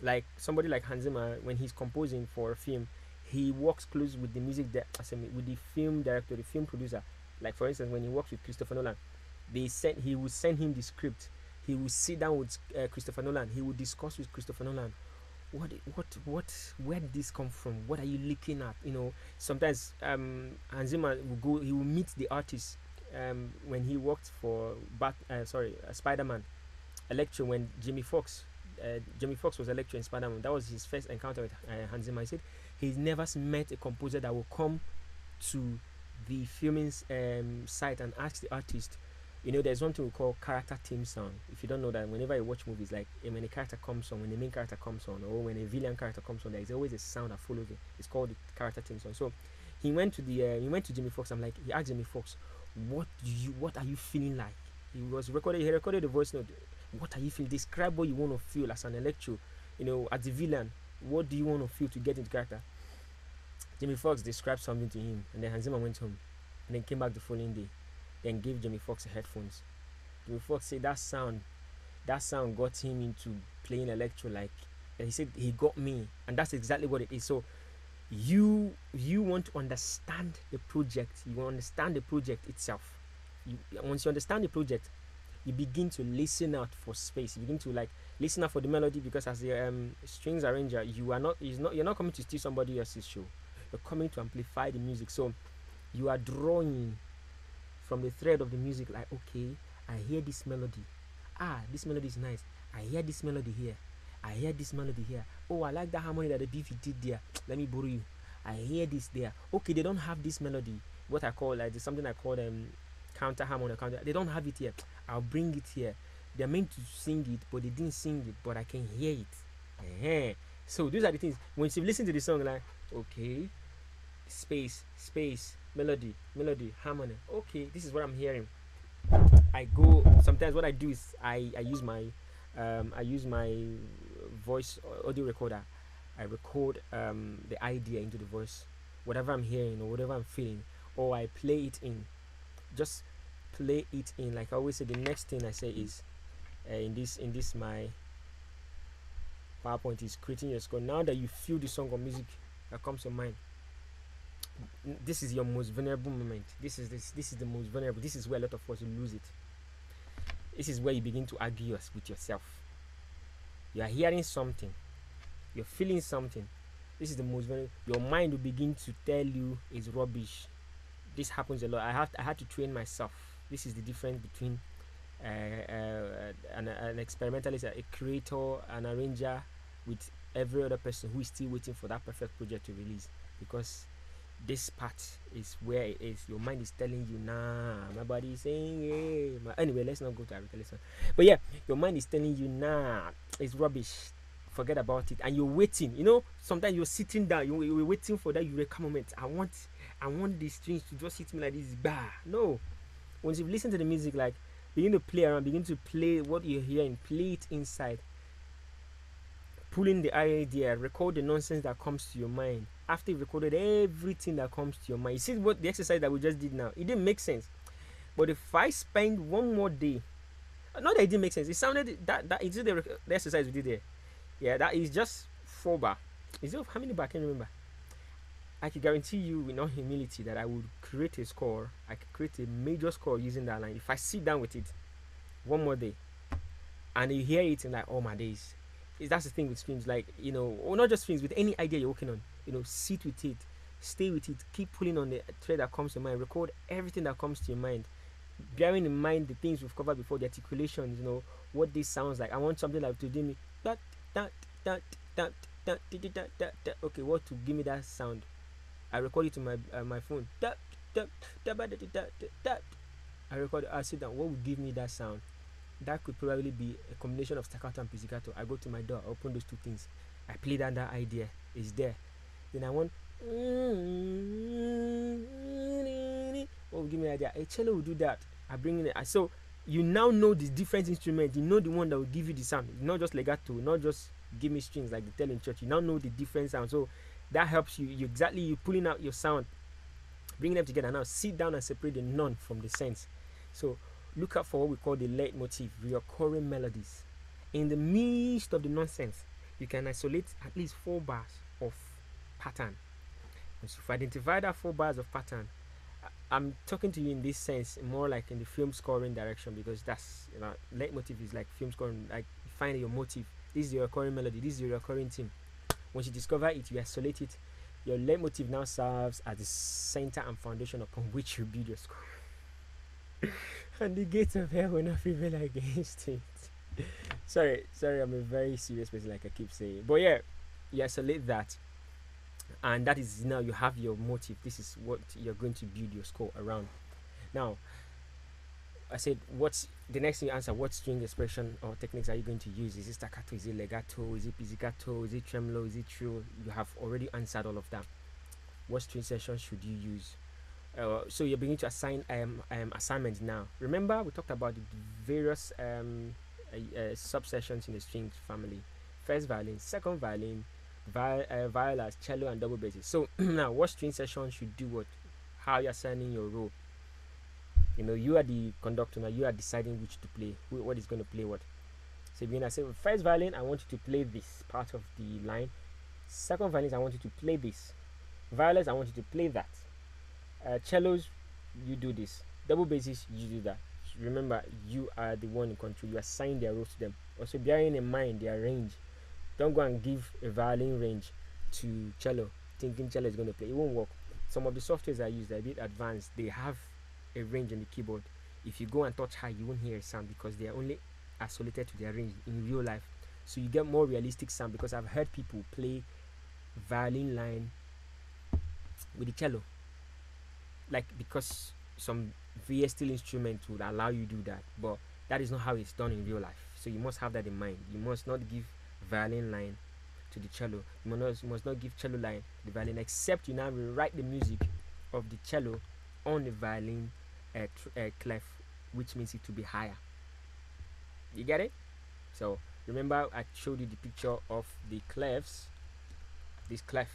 Like somebody like Hans Zimmer when he's composing for a film he works close with the music with the film director the film producer. Like for instance when he works with Christopher Nolan they send he will send him the script. He will sit down with uh, Christopher Nolan. He will discuss with Christopher Nolan what what what where did this come from? What are you looking at? You know sometimes um Hans Zimmer will go he will meet the artist um when he worked for Bat uh, sorry uh, Spider-Man Electro when Jimmy Fox, uh, Jamie Foxx was Electro in Spider-Man that was his first encounter with uh, Hans Zimmer he said he's never met a composer that will come to the filming um, site and ask the artist you know, there's one thing we call character theme song. If you don't know that, whenever you watch movies, like eh, when a character comes on, when the main character comes on, or when a villain character comes on, there is always a sound that follows it. It's called the character theme song. So he went to the uh, he went to Jimmy Fox. I'm like, he asked Jimmy Fox, "What do you what are you feeling like?" He was recorded. He recorded the voice note. What are you feeling? Describe what you want to feel as an electro. You know, as a villain, what do you want to feel to get into character? Jimmy Fox described something to him, and then Hans Zimmer went home, and then came back the following day then gave Jamie Foxx headphones. Jamie Foxx said that sound, that sound got him into playing electro. Like and he said, he got me, and that's exactly what it is. So you you want to understand the project. You understand the project itself. You, once you understand the project, you begin to listen out for space. You begin to like listen out for the melody because as the um, strings arranger, you are not is not you're not coming to steal somebody else's show. You're coming to amplify the music. So you are drawing from the thread of the music like okay i hear this melody. Ah this melody is nice. I hear this melody here. I hear this melody here. Oh i like that harmony that the beefy did there. Let me borrow you. I hear this there. Okay they don't have this melody what i call like something i call them um, counter harmony counter they don't have it here i'll bring it here they're meant to sing it but they didn't sing it but i can hear it uh-huh. so these are the things when you listen to the song like okay space space melody, melody, harmony. Okay, this is what I'm hearing. I go sometimes what I do is I, I use my um, I use my voice audio recorder. I record um, the idea into the voice, whatever I'm hearing or whatever I'm feeling, or I play it in. Just play it in. Like I always say, the next thing I say is uh, in this in this my PowerPoint is creating your score. Now that you feel the song or music that comes to mind, this is your most vulnerable moment. This is this this is the most vulnerable. This is where a lot of us lose it. This is where you begin to argue with yourself. You are hearing something, you're feeling something. This is the most vulnerable. Your mind will begin to tell you it's rubbish. This happens a lot. I have I had to train myself. This is the difference between uh, uh, an, an experimentalist, a creator, an arranger, with every other person who is still waiting for that perfect project to release because this part is where it is. Your mind is telling you, nah, my body is saying, yeah. My, anyway, let's not go to Africa. Listen. But yeah, your mind is telling you, nah, it's rubbish. Forget about it. And you're waiting. You know, sometimes you're sitting down, you, you're waiting for that eureka moment. I want, I want these strings to just hit me like this. Bah. No. Once you listen to the music, like, begin to play around, begin to play what you're hearing, play it inside pulling the idea, record the nonsense that comes to your mind. After you've recorded everything that comes to your mind, you see what the exercise that we just did now. It didn't make sense. But if I spend one more day, not that it didn't make sense. It sounded that that is the, the exercise we did there. Yeah, that is just four bar. Is it how many bar? I can't remember. I can guarantee you, with no humility, that I would create a score. I could create a major score using that line. If I sit down with it, one more day, and you hear it in like, oh my days, that's the thing with streams like you know or not just streams with any idea you're working on you know sit with it stay with it keep pulling on the thread that comes to mind record everything that comes to your mind bearing in mind the things we've covered before the articulations you know what this sounds like i want something like to do me that that that that that that okay what to give me that sound i record it to my uh, my phone i record i sit down what would give me that sound that could probably be a combination of staccato and pizzicato. I go to my DAW, I open those two things, I play down that idea, it's there. Then I want what will give me an idea? A cello will do that. I bring in it. So you now know the different instrument. You know the one that will give you the sound. Not just legato, not just give me strings like the telling church. You now know the different sound. So that helps you. You exactly you pulling out your sound, bringing them together. Now sit down and separate the non from the sense. So look out for what we call the leitmotif, recurring melodies. In the midst of the nonsense, you can isolate at least four bars of pattern. Once you've identified that four bars of pattern, I'm talking to you in this sense more like in the film scoring direction because that's you know leitmotif is like film scoring like find your motive. This is your recurring melody. This is your recurring theme. Once you discover it, you isolate it. Your leitmotif now serves as the center and foundation upon which you build your score and the gates of hell will not prevail against it. sorry, sorry, I'm a very serious person, like I keep saying. But yeah, you isolate that, and that is now you have your motive. This is what you're going to build your score around. Now, I said, what's the next thing you answer? What string expression or techniques are you going to use? Is it staccato? Is it legato? Is it pizzicato? Is it tremolo? Is it trio? You have already answered all of that. What string section should you use? uh, so you're beginning to assign um, um, assignments now. Remember, we talked about the various um, uh, uh, subsections in the string family. First violin, second violin, vi- uh, violas, cello, and double basses. So now, what string section should do what? How you're assigning your role. You know, you are the conductor now. You are deciding which to play. Who, what is going to play what. So begin I say, first violin, I want you to play this part of the line. Second violin, I want you to play this. Violas, I want you to play that uh, cellos you do this double basses you do that remember you are the one in control you assign their roles to them also bearing in mind their range don't go and give a violin range to cello thinking cello is going to play it won't work some of the softwares i use are a bit advanced they have a range on the keyboard if you go and touch high you won't hear a sound because they are only isolated to their range in real life so you get more realistic sound because i've heard people play violin line with the cello like because some VST instrument would allow you do that, but that is not how it's done in real life. So you must have that in mind. You must not give violin line to the cello. You must must not give cello line the violin, except you now rewrite the music of the cello on the violin uh, uh, clef, which means it to be higher. You get it? So remember, I showed you the picture of the clefs this clef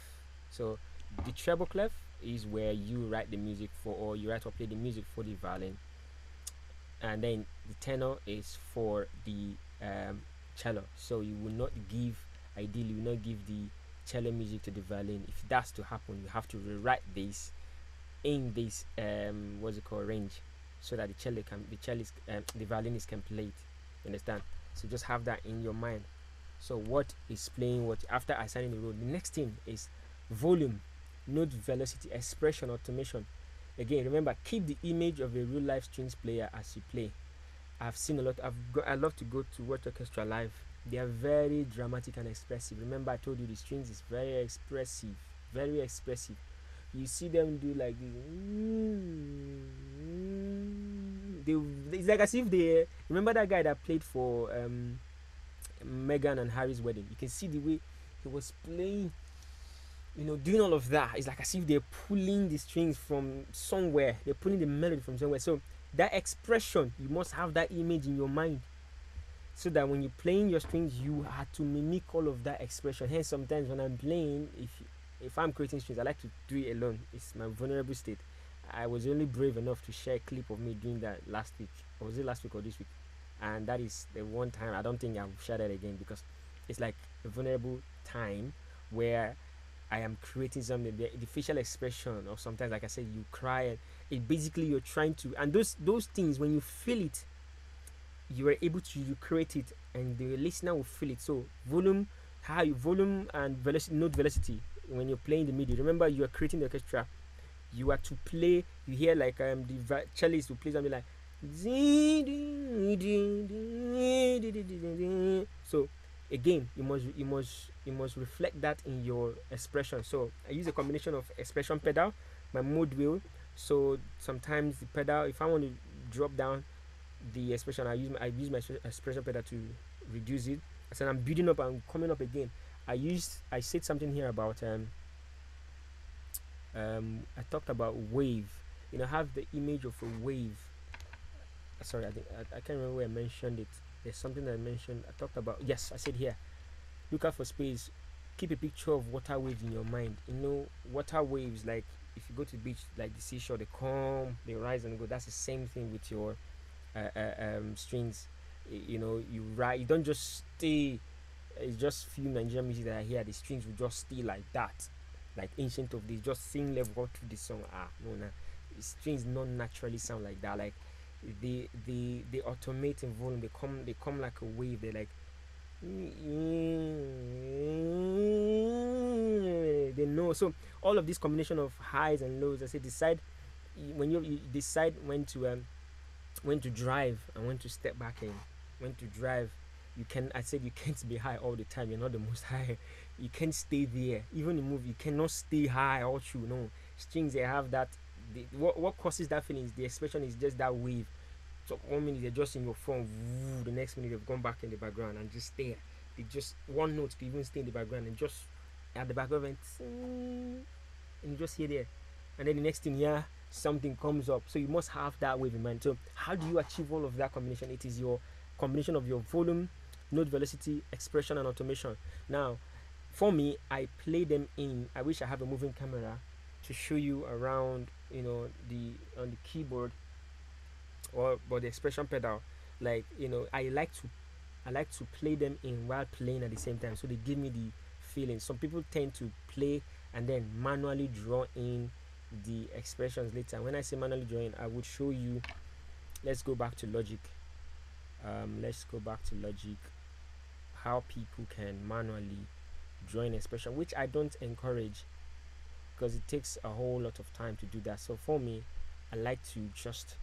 so the treble clef is where you write the music for or you write or play the music for the violin and then the tenor is for the um, cello so you will not give ideally you will not give the cello music to the violin if that's to happen you have to rewrite this in this um what's it called range so that the cello can the cellist um, the violinist can play it you understand? So just have that in your mind. So what is playing what after assigning the role the next thing is volume note velocity expression automation. Again remember keep the image of a real life strings player as you play. I've seen a lot i've go, i love to go to watch orchestra live. They are very dramatic and expressive. Remember i told you the strings is very expressive very expressive you see them do like they it's like as if they remember that guy that played for um Meghan and Harry's wedding? You can see the way he was playing you know doing all of that. It's like as if they're pulling the strings from somewhere. They're pulling the melody from somewhere. So that expression you must have that image in your mind. So that when you're playing your strings you have to mimic all of that expression. Hence sometimes when i'm playing if if i'm creating strings i like to do it alone. It's my vulnerable state. I was only brave enough to share a clip of me doing that last week. Or was it last week or this week? And that is the one time i don't think i'll share that again because it's like a vulnerable time where i am creating something. The, the facial expression or sometimes like i said you cry. It basically you're trying to and those those things when you feel it you are able to create it and the listener will feel it. So volume high volume and velocity note velocity when you're playing the midi remember you are creating the orchestra you are to play you hear like um the cellist will play something like so again you must you must you must reflect that in your expression. So i use a combination of expression pedal my mod wheel so sometimes the pedal if i want to drop down the expression i use my, i use my expression pedal to reduce it. Said i'm building up and coming up again i used i said something here about um um i talked about wave. You know have the image of a wave. Sorry i think I, I can't remember where i mentioned it. There's something that i mentioned i talked about yes i said here look out for space. Keep a picture of water waves in your mind. You know water waves like if you go to the beach like the seashore they come they rise and go. That's the same thing with your uh, uh, um, strings. You know you write you don't just stay it's just few nigerian music that i hear the strings will just stay like that like ancient of this just sing level through the song. Ah no no strings not naturally sound like that like they they they automate in volume they come they come like a wave they're like they know. So all of this combination of highs and lows i say decide when you, you decide when to um when to drive and when to step back in when to drive you can i said you can't be high all the time. You're not the most high. You can't stay there. Even in movie you cannot stay high all through no. Strings they have that the, what, what causes that feeling is the expression is just that wave. So one minute they're just in your phone woo, the next minute they've gone back in the background and just stay. They just one note to even stay in the background and just at the back of it and you just hear there. And then the next thing yeah something comes up. So you must have that wave in mind. So how do you achieve all of that combination? It is your combination of your volume note velocity expression and automation. Now for me i play them in i wish i have a moving camera to show you around you know the on the keyboard or but the expression pedal. Like you know i like to i like to play them in while playing at the same time so they give me the feeling. Some people tend to play and then manually draw in the expressions later. When i say manually drawing i would show you let's go back to logic. Um, let's go back to logic how people can manually join expression which i don't encourage because it takes a whole lot of time to do that. So for me i like to just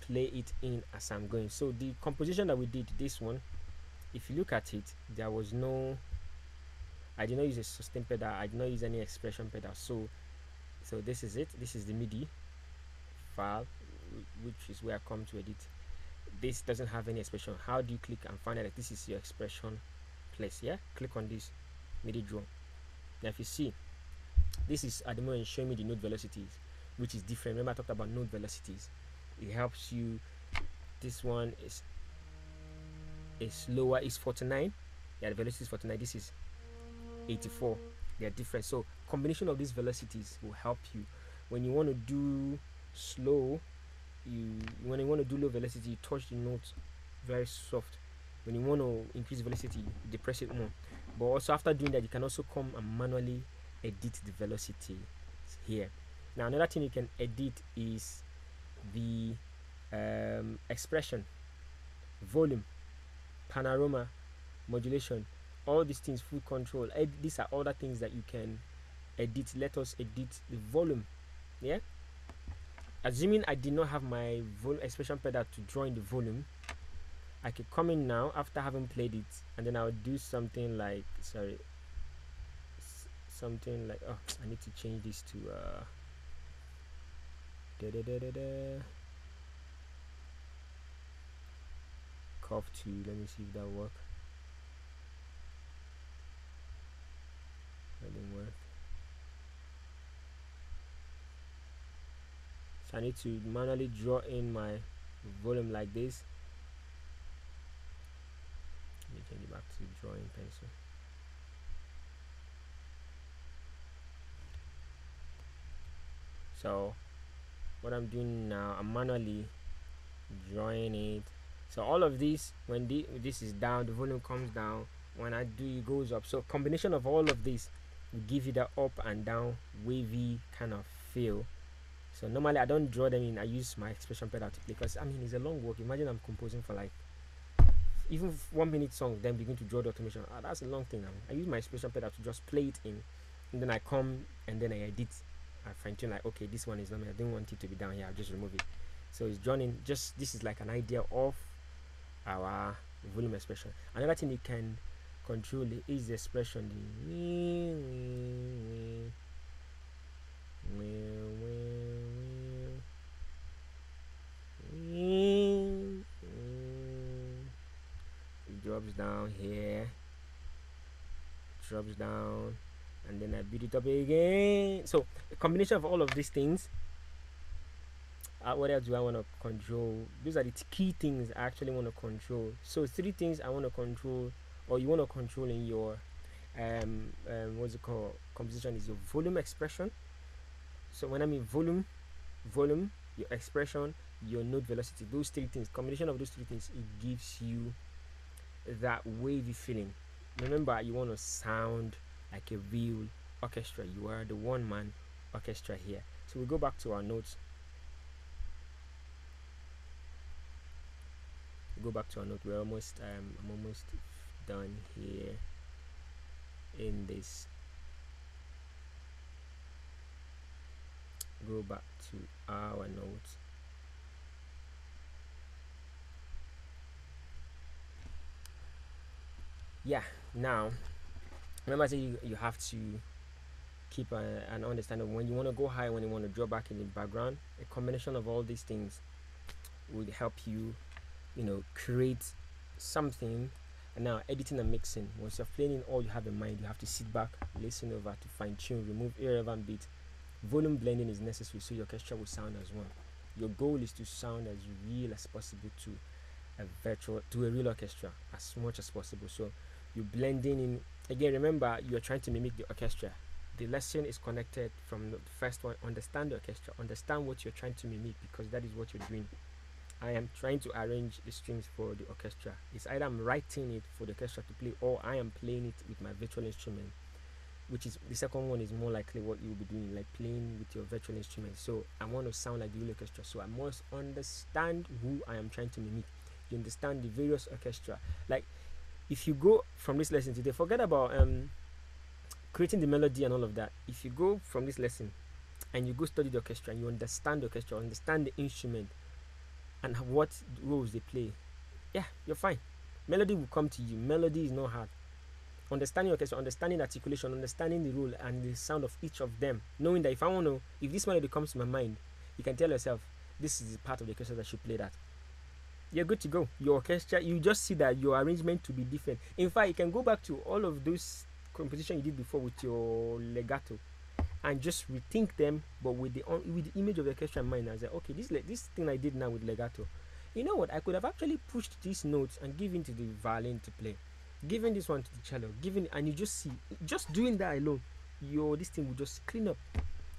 play it in as i'm going. So the composition that we did this one if you look at it there was no i did not use a sustain pedal i did not use any expression pedal. So so this is it. This is the midi file which is where i come to edit this doesn't have any expression how do you click and find out that this is your expression place? Yeah click on this midi drone. Now if you see this is at the moment showing me the note velocities which is different. Remember i talked about note velocities. It helps you this one is is lower is 49 yeah the velocity is 49 this is 84 they are different. So combination of these velocities will help you. When you want to do slow you when you want to do low velocity you touch the note very soft. When you want to increase velocity you depress it more. But also after doing that you can also come and manually edit the velocity here. Now another thing you can edit is the um, expression volume panorama modulation all these things full control. Ed these are other things that you can edit. Let us edit the volume yeah assuming I did not have my expression pedal to draw in the volume I could come in now after having played it and then I'll do something like sorry something like oh I need to change this to uh da da da da da. Curve 2 let me see if that work. That didn't work I need to manually draw in my volume like this. Let me change it back to drawing pencil. So what I'm doing now I'm manually drawing it. So all of this when the, this is down the volume comes down when I do it goes up. So combination of all of this will give you the up and down wavy kind of feel so normally I don't draw them in. I use my expression pedal to play because I mean it's a long work. Imagine I'm composing for like even one minute song then begin to draw the automation. Ah, that's a long thing now. I use my expression pedal to just play it in. And then I come and then I edit. I fine tune like okay this one is not I didn't want it to be down here. I'll just remove it. So it's drawn in. Just this is like an idea of our volume expression. Another thing you can control is the expression. The it drops down here. Drops down. And then I build it up again. So a combination of all of these things uh, what else do I want to control? These are the key things I actually want to control. So three things I want to control or you want to control in your um, um what's it called? Composition is your volume expression. So when I mean volume volume your expression your note velocity those three things combination of those three things it gives you that wavy feeling remember you want to sound like a real orchestra. You are the one man orchestra here. So we go back to our notes. We go back to our note. We're almost um I'm almost done here in this. Go back to our notes. Yeah, now remember I said you, you have to keep a, an understanding when you want to go high when you want to draw back in the background a combination of all these things would help you you know create something. And now editing and mixing once you're playing all you have in mind you have to sit back listen over to fine tune remove irrelevant beats. Volume blending is necessary so your orchestra will sound as one. Your goal is to sound as real as possible to a virtual to a real orchestra as much as possible. So you're blending in. Again remember you're trying to mimic the orchestra. The lesson is connected from the first one. Understand the orchestra. Understand what you're trying to mimic because that is what you're doing. I am trying to arrange the strings for the orchestra. It's either i'm writing it for the orchestra to play or i am playing it with my virtual instrument which is the second one is more likely what you'll be doing like playing with your virtual instrument. So i want to sound like the real orchestra. So i must understand who i am trying to mimic. You understand the various orchestra. Like if you go from this lesson today, forget about um, creating the melody and all of that. If you go from this lesson and you go study the orchestra and you understand the orchestra, understand the instrument and what roles they play, yeah, you're fine. Melody will come to you. Melody is not hard. Understanding orchestra, understanding articulation, understanding the role and the sound of each of them, knowing that if I want to, if this melody comes to my mind, you can tell yourself, this is the part of the orchestra that should play that you're good to go. Your orchestra, you just see that your arrangement to be different. In fact, you can go back to all of those composition you did before with your legato and just rethink them, but with the with the image of the orchestra in mind. I said, okay, this this thing I did now with legato. You know what? I could have actually pushed these notes and given to the violin to play, given this one to the cello, given, and you just see, just doing that alone your this thing will just clean up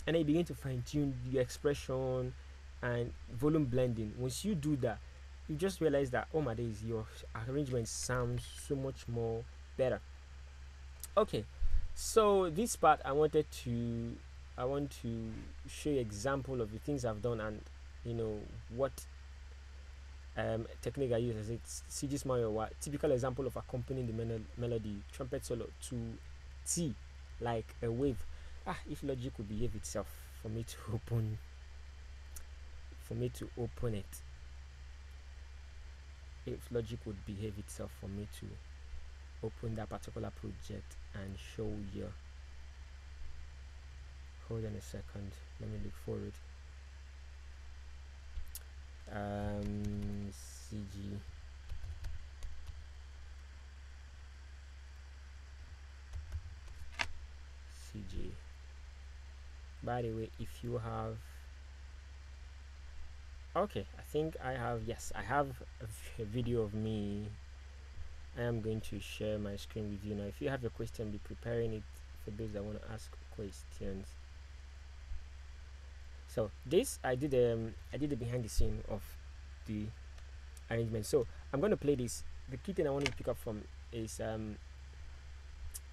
and then you begin to fine tune your expression and volume blending once you do that you just realize that oh my days your arrangement sounds so much more better. Okay so this part i wanted to i want to show you example of the things i've done and you know what um, technique I use as it's CG Smile typical example of accompanying the melody trumpet solo to T like a wave. Ah if logic would behave itself for me to open for me to open it if logic would behave itself for me to open that particular project and show you. Hold on a second. Let me look for it. Um, CG CG by the way if you have okay I think I have yes I have a, video of me. I am going to share my screen with you now. If you have a question be preparing it for those that want to ask questions. So this I did um I did the behind the scene of the arrangement. So I'm going to play this. The key thing I want to pick up from is um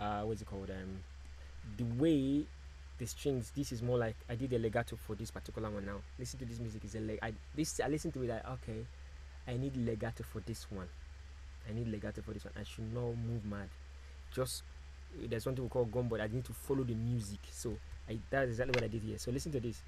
uh what's it called? Um the way the strings this is more like I did a legato for this particular one now. Listen to this music is a leg I this I listen to it like okay I need legato for this one. I need legato for this one. I should not move mad. Just there's something we call gumbo I need to follow the music. So I that's exactly what I did here. So listen to this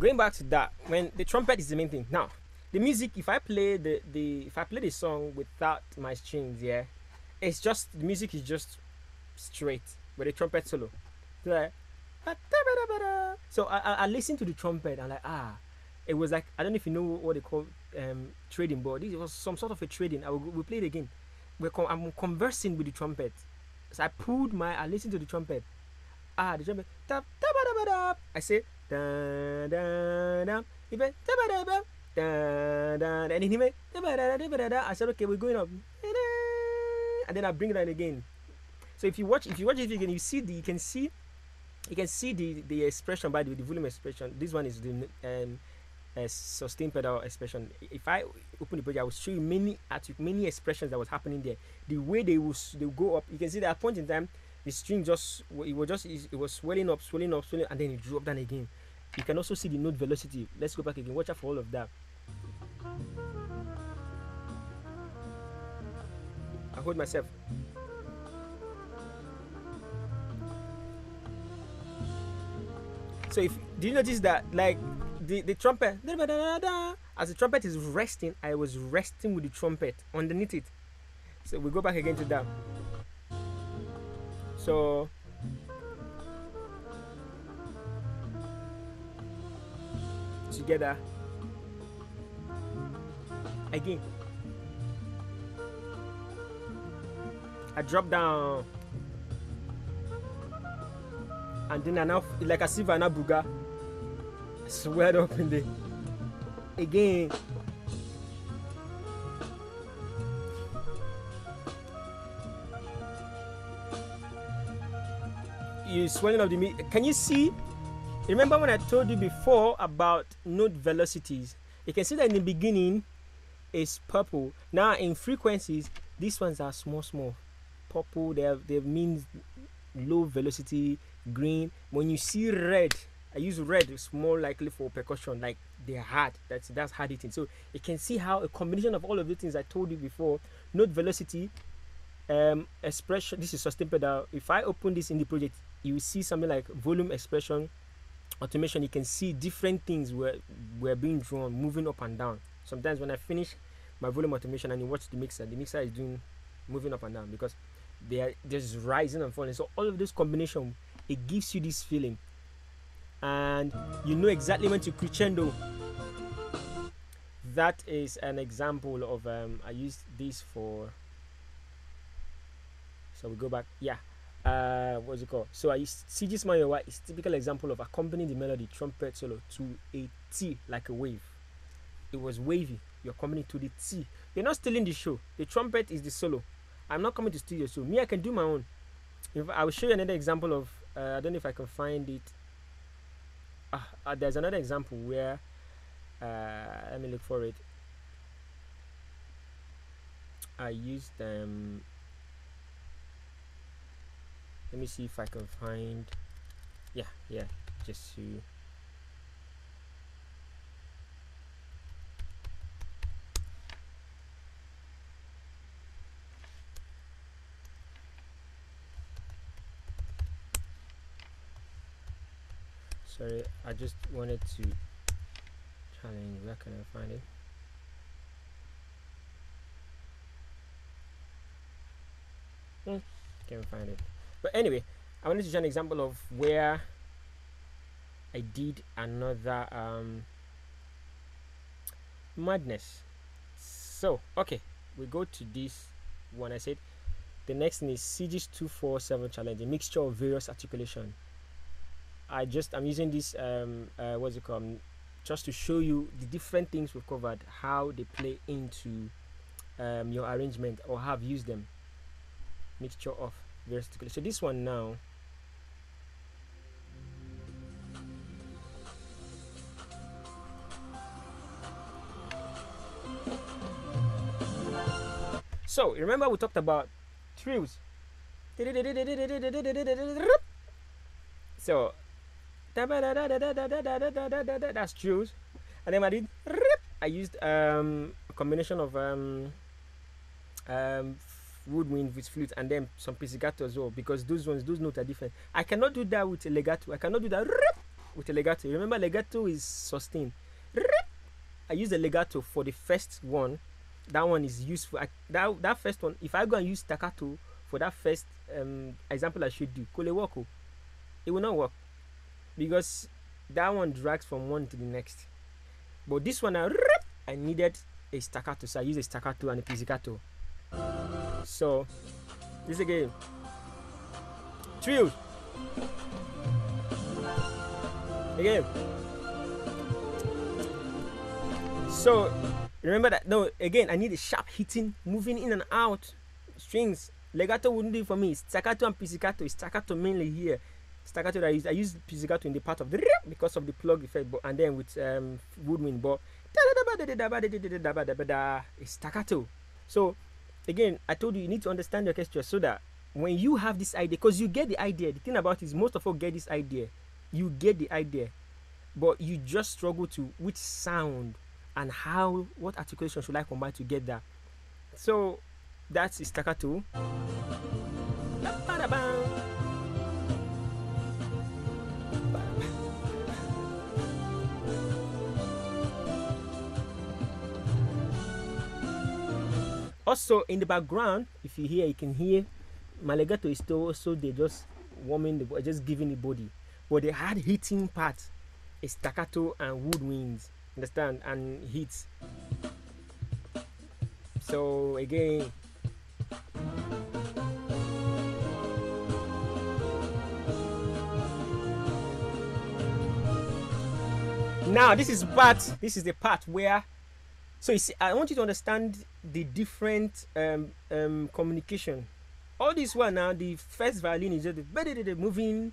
going back to that when the trumpet is the main thing. Now the music if i play the the if i play the song without my strings yeah it's just the music is just straight with a trumpet solo. So, I, I, listen to the trumpet and like ah it was like i don't know if you know what they call um trading but this was some sort of a trading. I will we play it again. We're i'm conversing with the trumpet. So i pulled my i listened to the trumpet. Ah the trumpet i say and then he went. I said, okay, we're going up, and then I bring it down again. So if you watch, if you watch it again, you see the, you can see, you can see the the expression by the, the volume expression. This one is the um, a sustained pedal expression. If I open the page, I will show you many many expressions that was happening there. The way they will they will go up, you can see that at point in time the string just it was just it was swelling up, swelling up, swelling, and then it dropped down again. You can also see the note velocity. Let's go back again. Watch out for all of that. I hold myself. So if do you notice that like the, the trumpet as the trumpet is resting, I was resting with the trumpet underneath it. So we go back again to that. So together. Again. I drop down. And then I now like a Savannah Buga. Swelled up in the again. You swelling of the meat. Can you see Remember when I told you before about note velocities? You can see that in the beginning is purple. Now in frequencies, these ones are small, small. purple they have they mean low velocity green when you see red i use red it's more likely for percussion like they're hard that's that's hard hitting so you can see how a combination of all of the things i told you before note velocity um expression this is sustain pedal if i open this in the project you will see something like volume expression automation you can see different things were were being drawn moving up and down. Sometimes when i finish my volume automation and you watch the mixer the mixer is doing moving up and down because they are just rising and falling. So all of this combination it gives you this feeling. And you know exactly when to crescendo. That is an example of um, i used this for so we go back? Yeah uh what's it called? So i used cg Mayowa is typical example of accompanying the melody trumpet solo to a t like a wave. It was wavy. You're coming to the t. You're not stealing the show. The trumpet is the solo. I'm not coming to your show. Me i can do my own. If i will show you another example of uh, i don't know if i can find it. Uh, uh, there's another example where uh, let me look for it. I used um let me see if I can find yeah yeah just to sorry I just wanted to challenge where can I find it? Hmm, can't find it but anyway i wanted to show an example of where i did another um, madness. So okay we go to this one i said. The next thing is cgs 247 challenge a mixture of various articulation. I just i'm using this um uh, what's it called? Just to show you the different things we've covered how they play into um, your arrangement or have used them. Mixture of so this one now. So remember we talked about trills so that's trills and then I did I used um, a combination of um, um, woodwind with flute and then some pizzicato as well because those ones those notes are different. I cannot do that with a legato. I cannot do that with a legato. Remember legato is sustained. I use the legato for the first one. That one is useful. I, that, that first one if i go and use staccato for that first um, example i should do kole work oh, it will not work because that one drags from one to the next. But this one I, I needed a staccato so i use a staccato and a pizzicato so, this again. Trills. Again. So, remember that. No, again, I need a sharp hitting, moving in and out. Strings. Legato wouldn't do for me. Staccato and pizzicato. Staccato mainly here. Staccato I use, I use pizzicato in the part of the because of the plug effect, but and then with um, woodwind. But it's staccato. So again, I told you you need to understand your orchestra so that when you have this idea, because you get the idea. The thing about is most of us get this idea. You get the idea, but you just struggle to which sound and how what articulation should I combine to get that. So that's staccato. Also in the background if you hear you can hear my legato is still also they just warming the just giving the body. But the hard hitting part is staccato and woodwinds understand and hits. So again now this is part this is the part where so you see, I want you to understand the different um, um, communication. All this one now, the first violin is just the moving,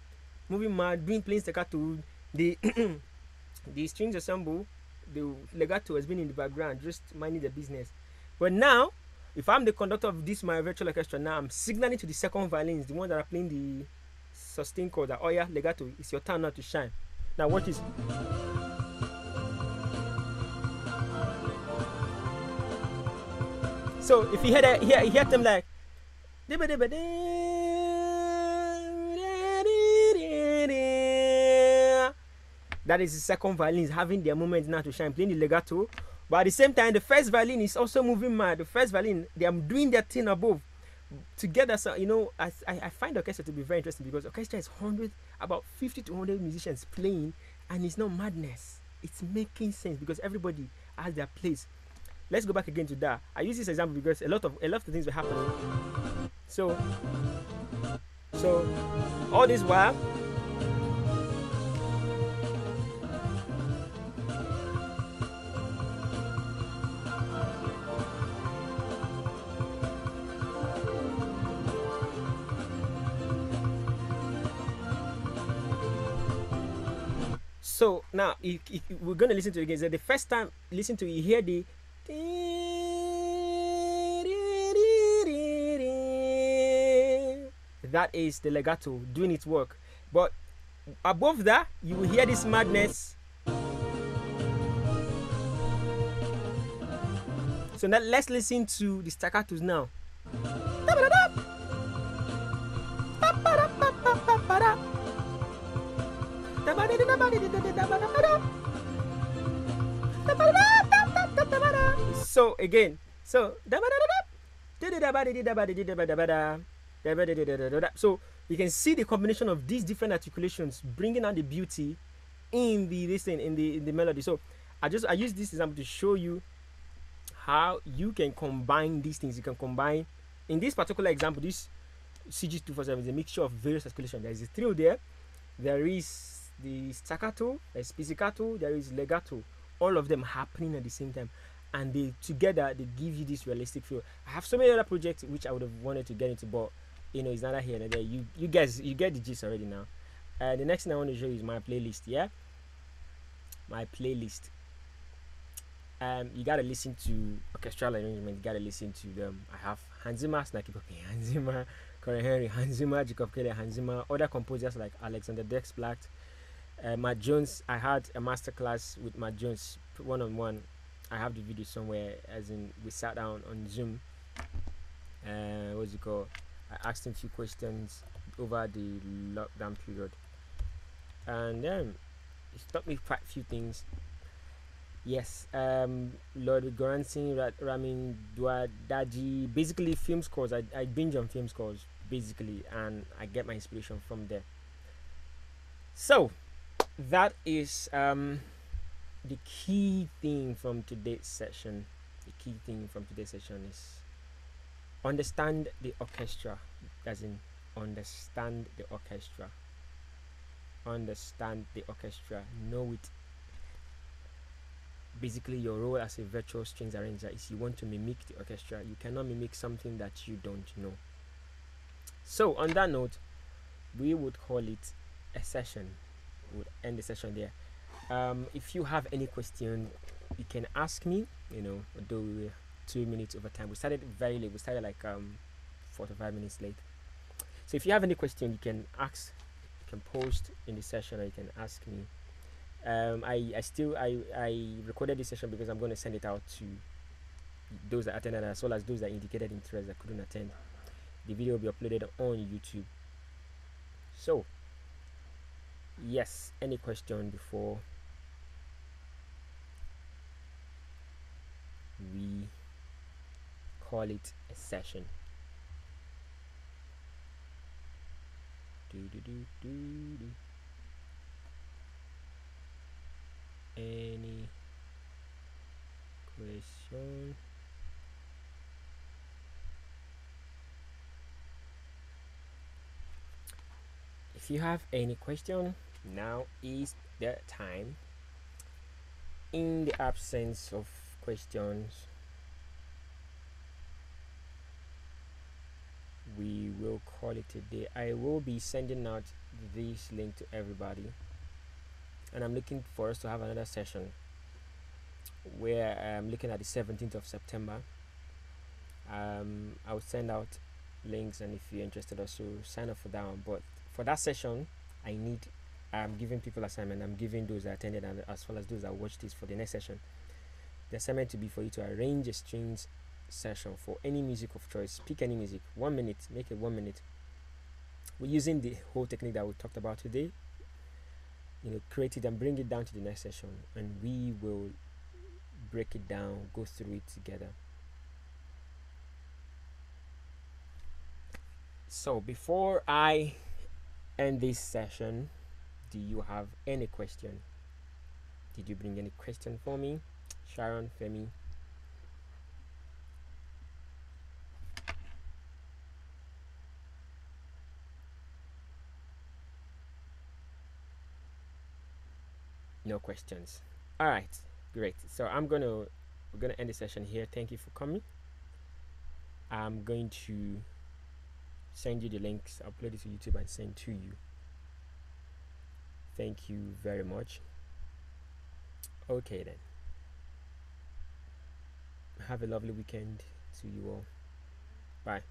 moving mad, doing playing staccato. The the strings ensemble, the legato has been in the background, just minding the business. But now, if I'm the conductor of this my virtual orchestra now, I'm signaling to the second violins, the ones that are playing the sustain chord. That oh yeah, legato, it's your turn now to shine. Now watch this. So if you hear that, hear, hear them like. That is the second violin is having their moment now to shine, playing the legato. But at the same time, the first violin is also moving mad. The first violin, they are doing their thing above together. So you know, I, I find orchestra to be very interesting because orchestra is hundred, about fifty to hundred musicians playing, and it's not madness. It's making sense because everybody has their place. Let's go back again to that. I use this example because a lot of a lot of things were happening. So, so all this while So now we're going to listen to it again. So the first time listen to it, you hear the that is the legato doing its work. But above that, you will hear this madness. So now let's listen to the staccatos now. So again, so so you can see the combination of these different articulations bringing out the beauty in the listen in the in the melody. So I just I use this example to show you how you can combine these things. You can combine in this particular example, this CG247 is a mixture of various articulations. There is a trill there, there is the staccato, there's pizzicato, there is legato, all of them happening at the same time. And they together they give you this realistic feel. I have so many other projects which I would have wanted to get into, but you know it's neither here nor there. You you guys you get the gist already now. Uh, the next thing I want to show you is my playlist. Yeah, my playlist. Um, you gotta listen to orchestral arrangement. You gotta listen to them. I have Hans Zimmer, Snarky Puppy, Hans Zimmer, Cory Henry, Hans Zimmer, Jacob Collier, Hans Zimmer, other composers like Alexander Desplat, uh, Matt Jones. I had a masterclass with Matt Jones one on one. I have the video somewhere, as in we sat down on Zoom. Uh, what's it called? I asked him a few questions over the lockdown period, and then he taught me quite a few things. Yes, um, Lord Göransson, Ramin Djawadi, basically film scores. I, I binge on film scores basically, and I get my inspiration from there. So, that is um, the key thing from today's session. The key thing from today's session is understand the orchestra, as in understand the orchestra. Understand the orchestra, know it. Basically, your role as a virtual strings arranger is you want to mimic the orchestra. You cannot mimic something that you don't know. So, on that note, we would call it a session we would end the session there. Um, if you have any question, you can ask me. You know, although we two minutes over time, we started very late. We started like um, four to five minutes late. So if you have any question, you can ask, you can post in the session, or you can ask me. Um, I, I still I, I recorded this session because I'm going to send it out to those that attended as well as those that indicated interest that couldn't attend. The video will be uploaded on YouTube. So yes any question before we call it a session. Do do do do do any question? If you have any question now is the time. In the absence of questions we will call it a day i will be sending out this link to everybody and i'm looking for us to have another session where i'm looking at the 17th of september um, I will send out links, and if you're interested, also sign up for that one. But for that session, I need I'm giving people assignment. I'm giving those that attended and as well as those that watched this for the next session. The assignment to be for you to arrange a strings session for any music of choice. Pick any music, one minute, make it one minute. We're using the whole technique that we talked about today. You know, create it and bring it down to the next session, and we will break it down, go through it together. So before I end this session, do you have any question? Did you bring any question for me? Sharon, Femi? No questions. All right, great. So I'm gonna we're gonna end the session here. Thank you for coming. I'm going to send you the links, upload it to YouTube and send to you. Thank you very much. Okay then. Have a lovely weekend to you all. Bye.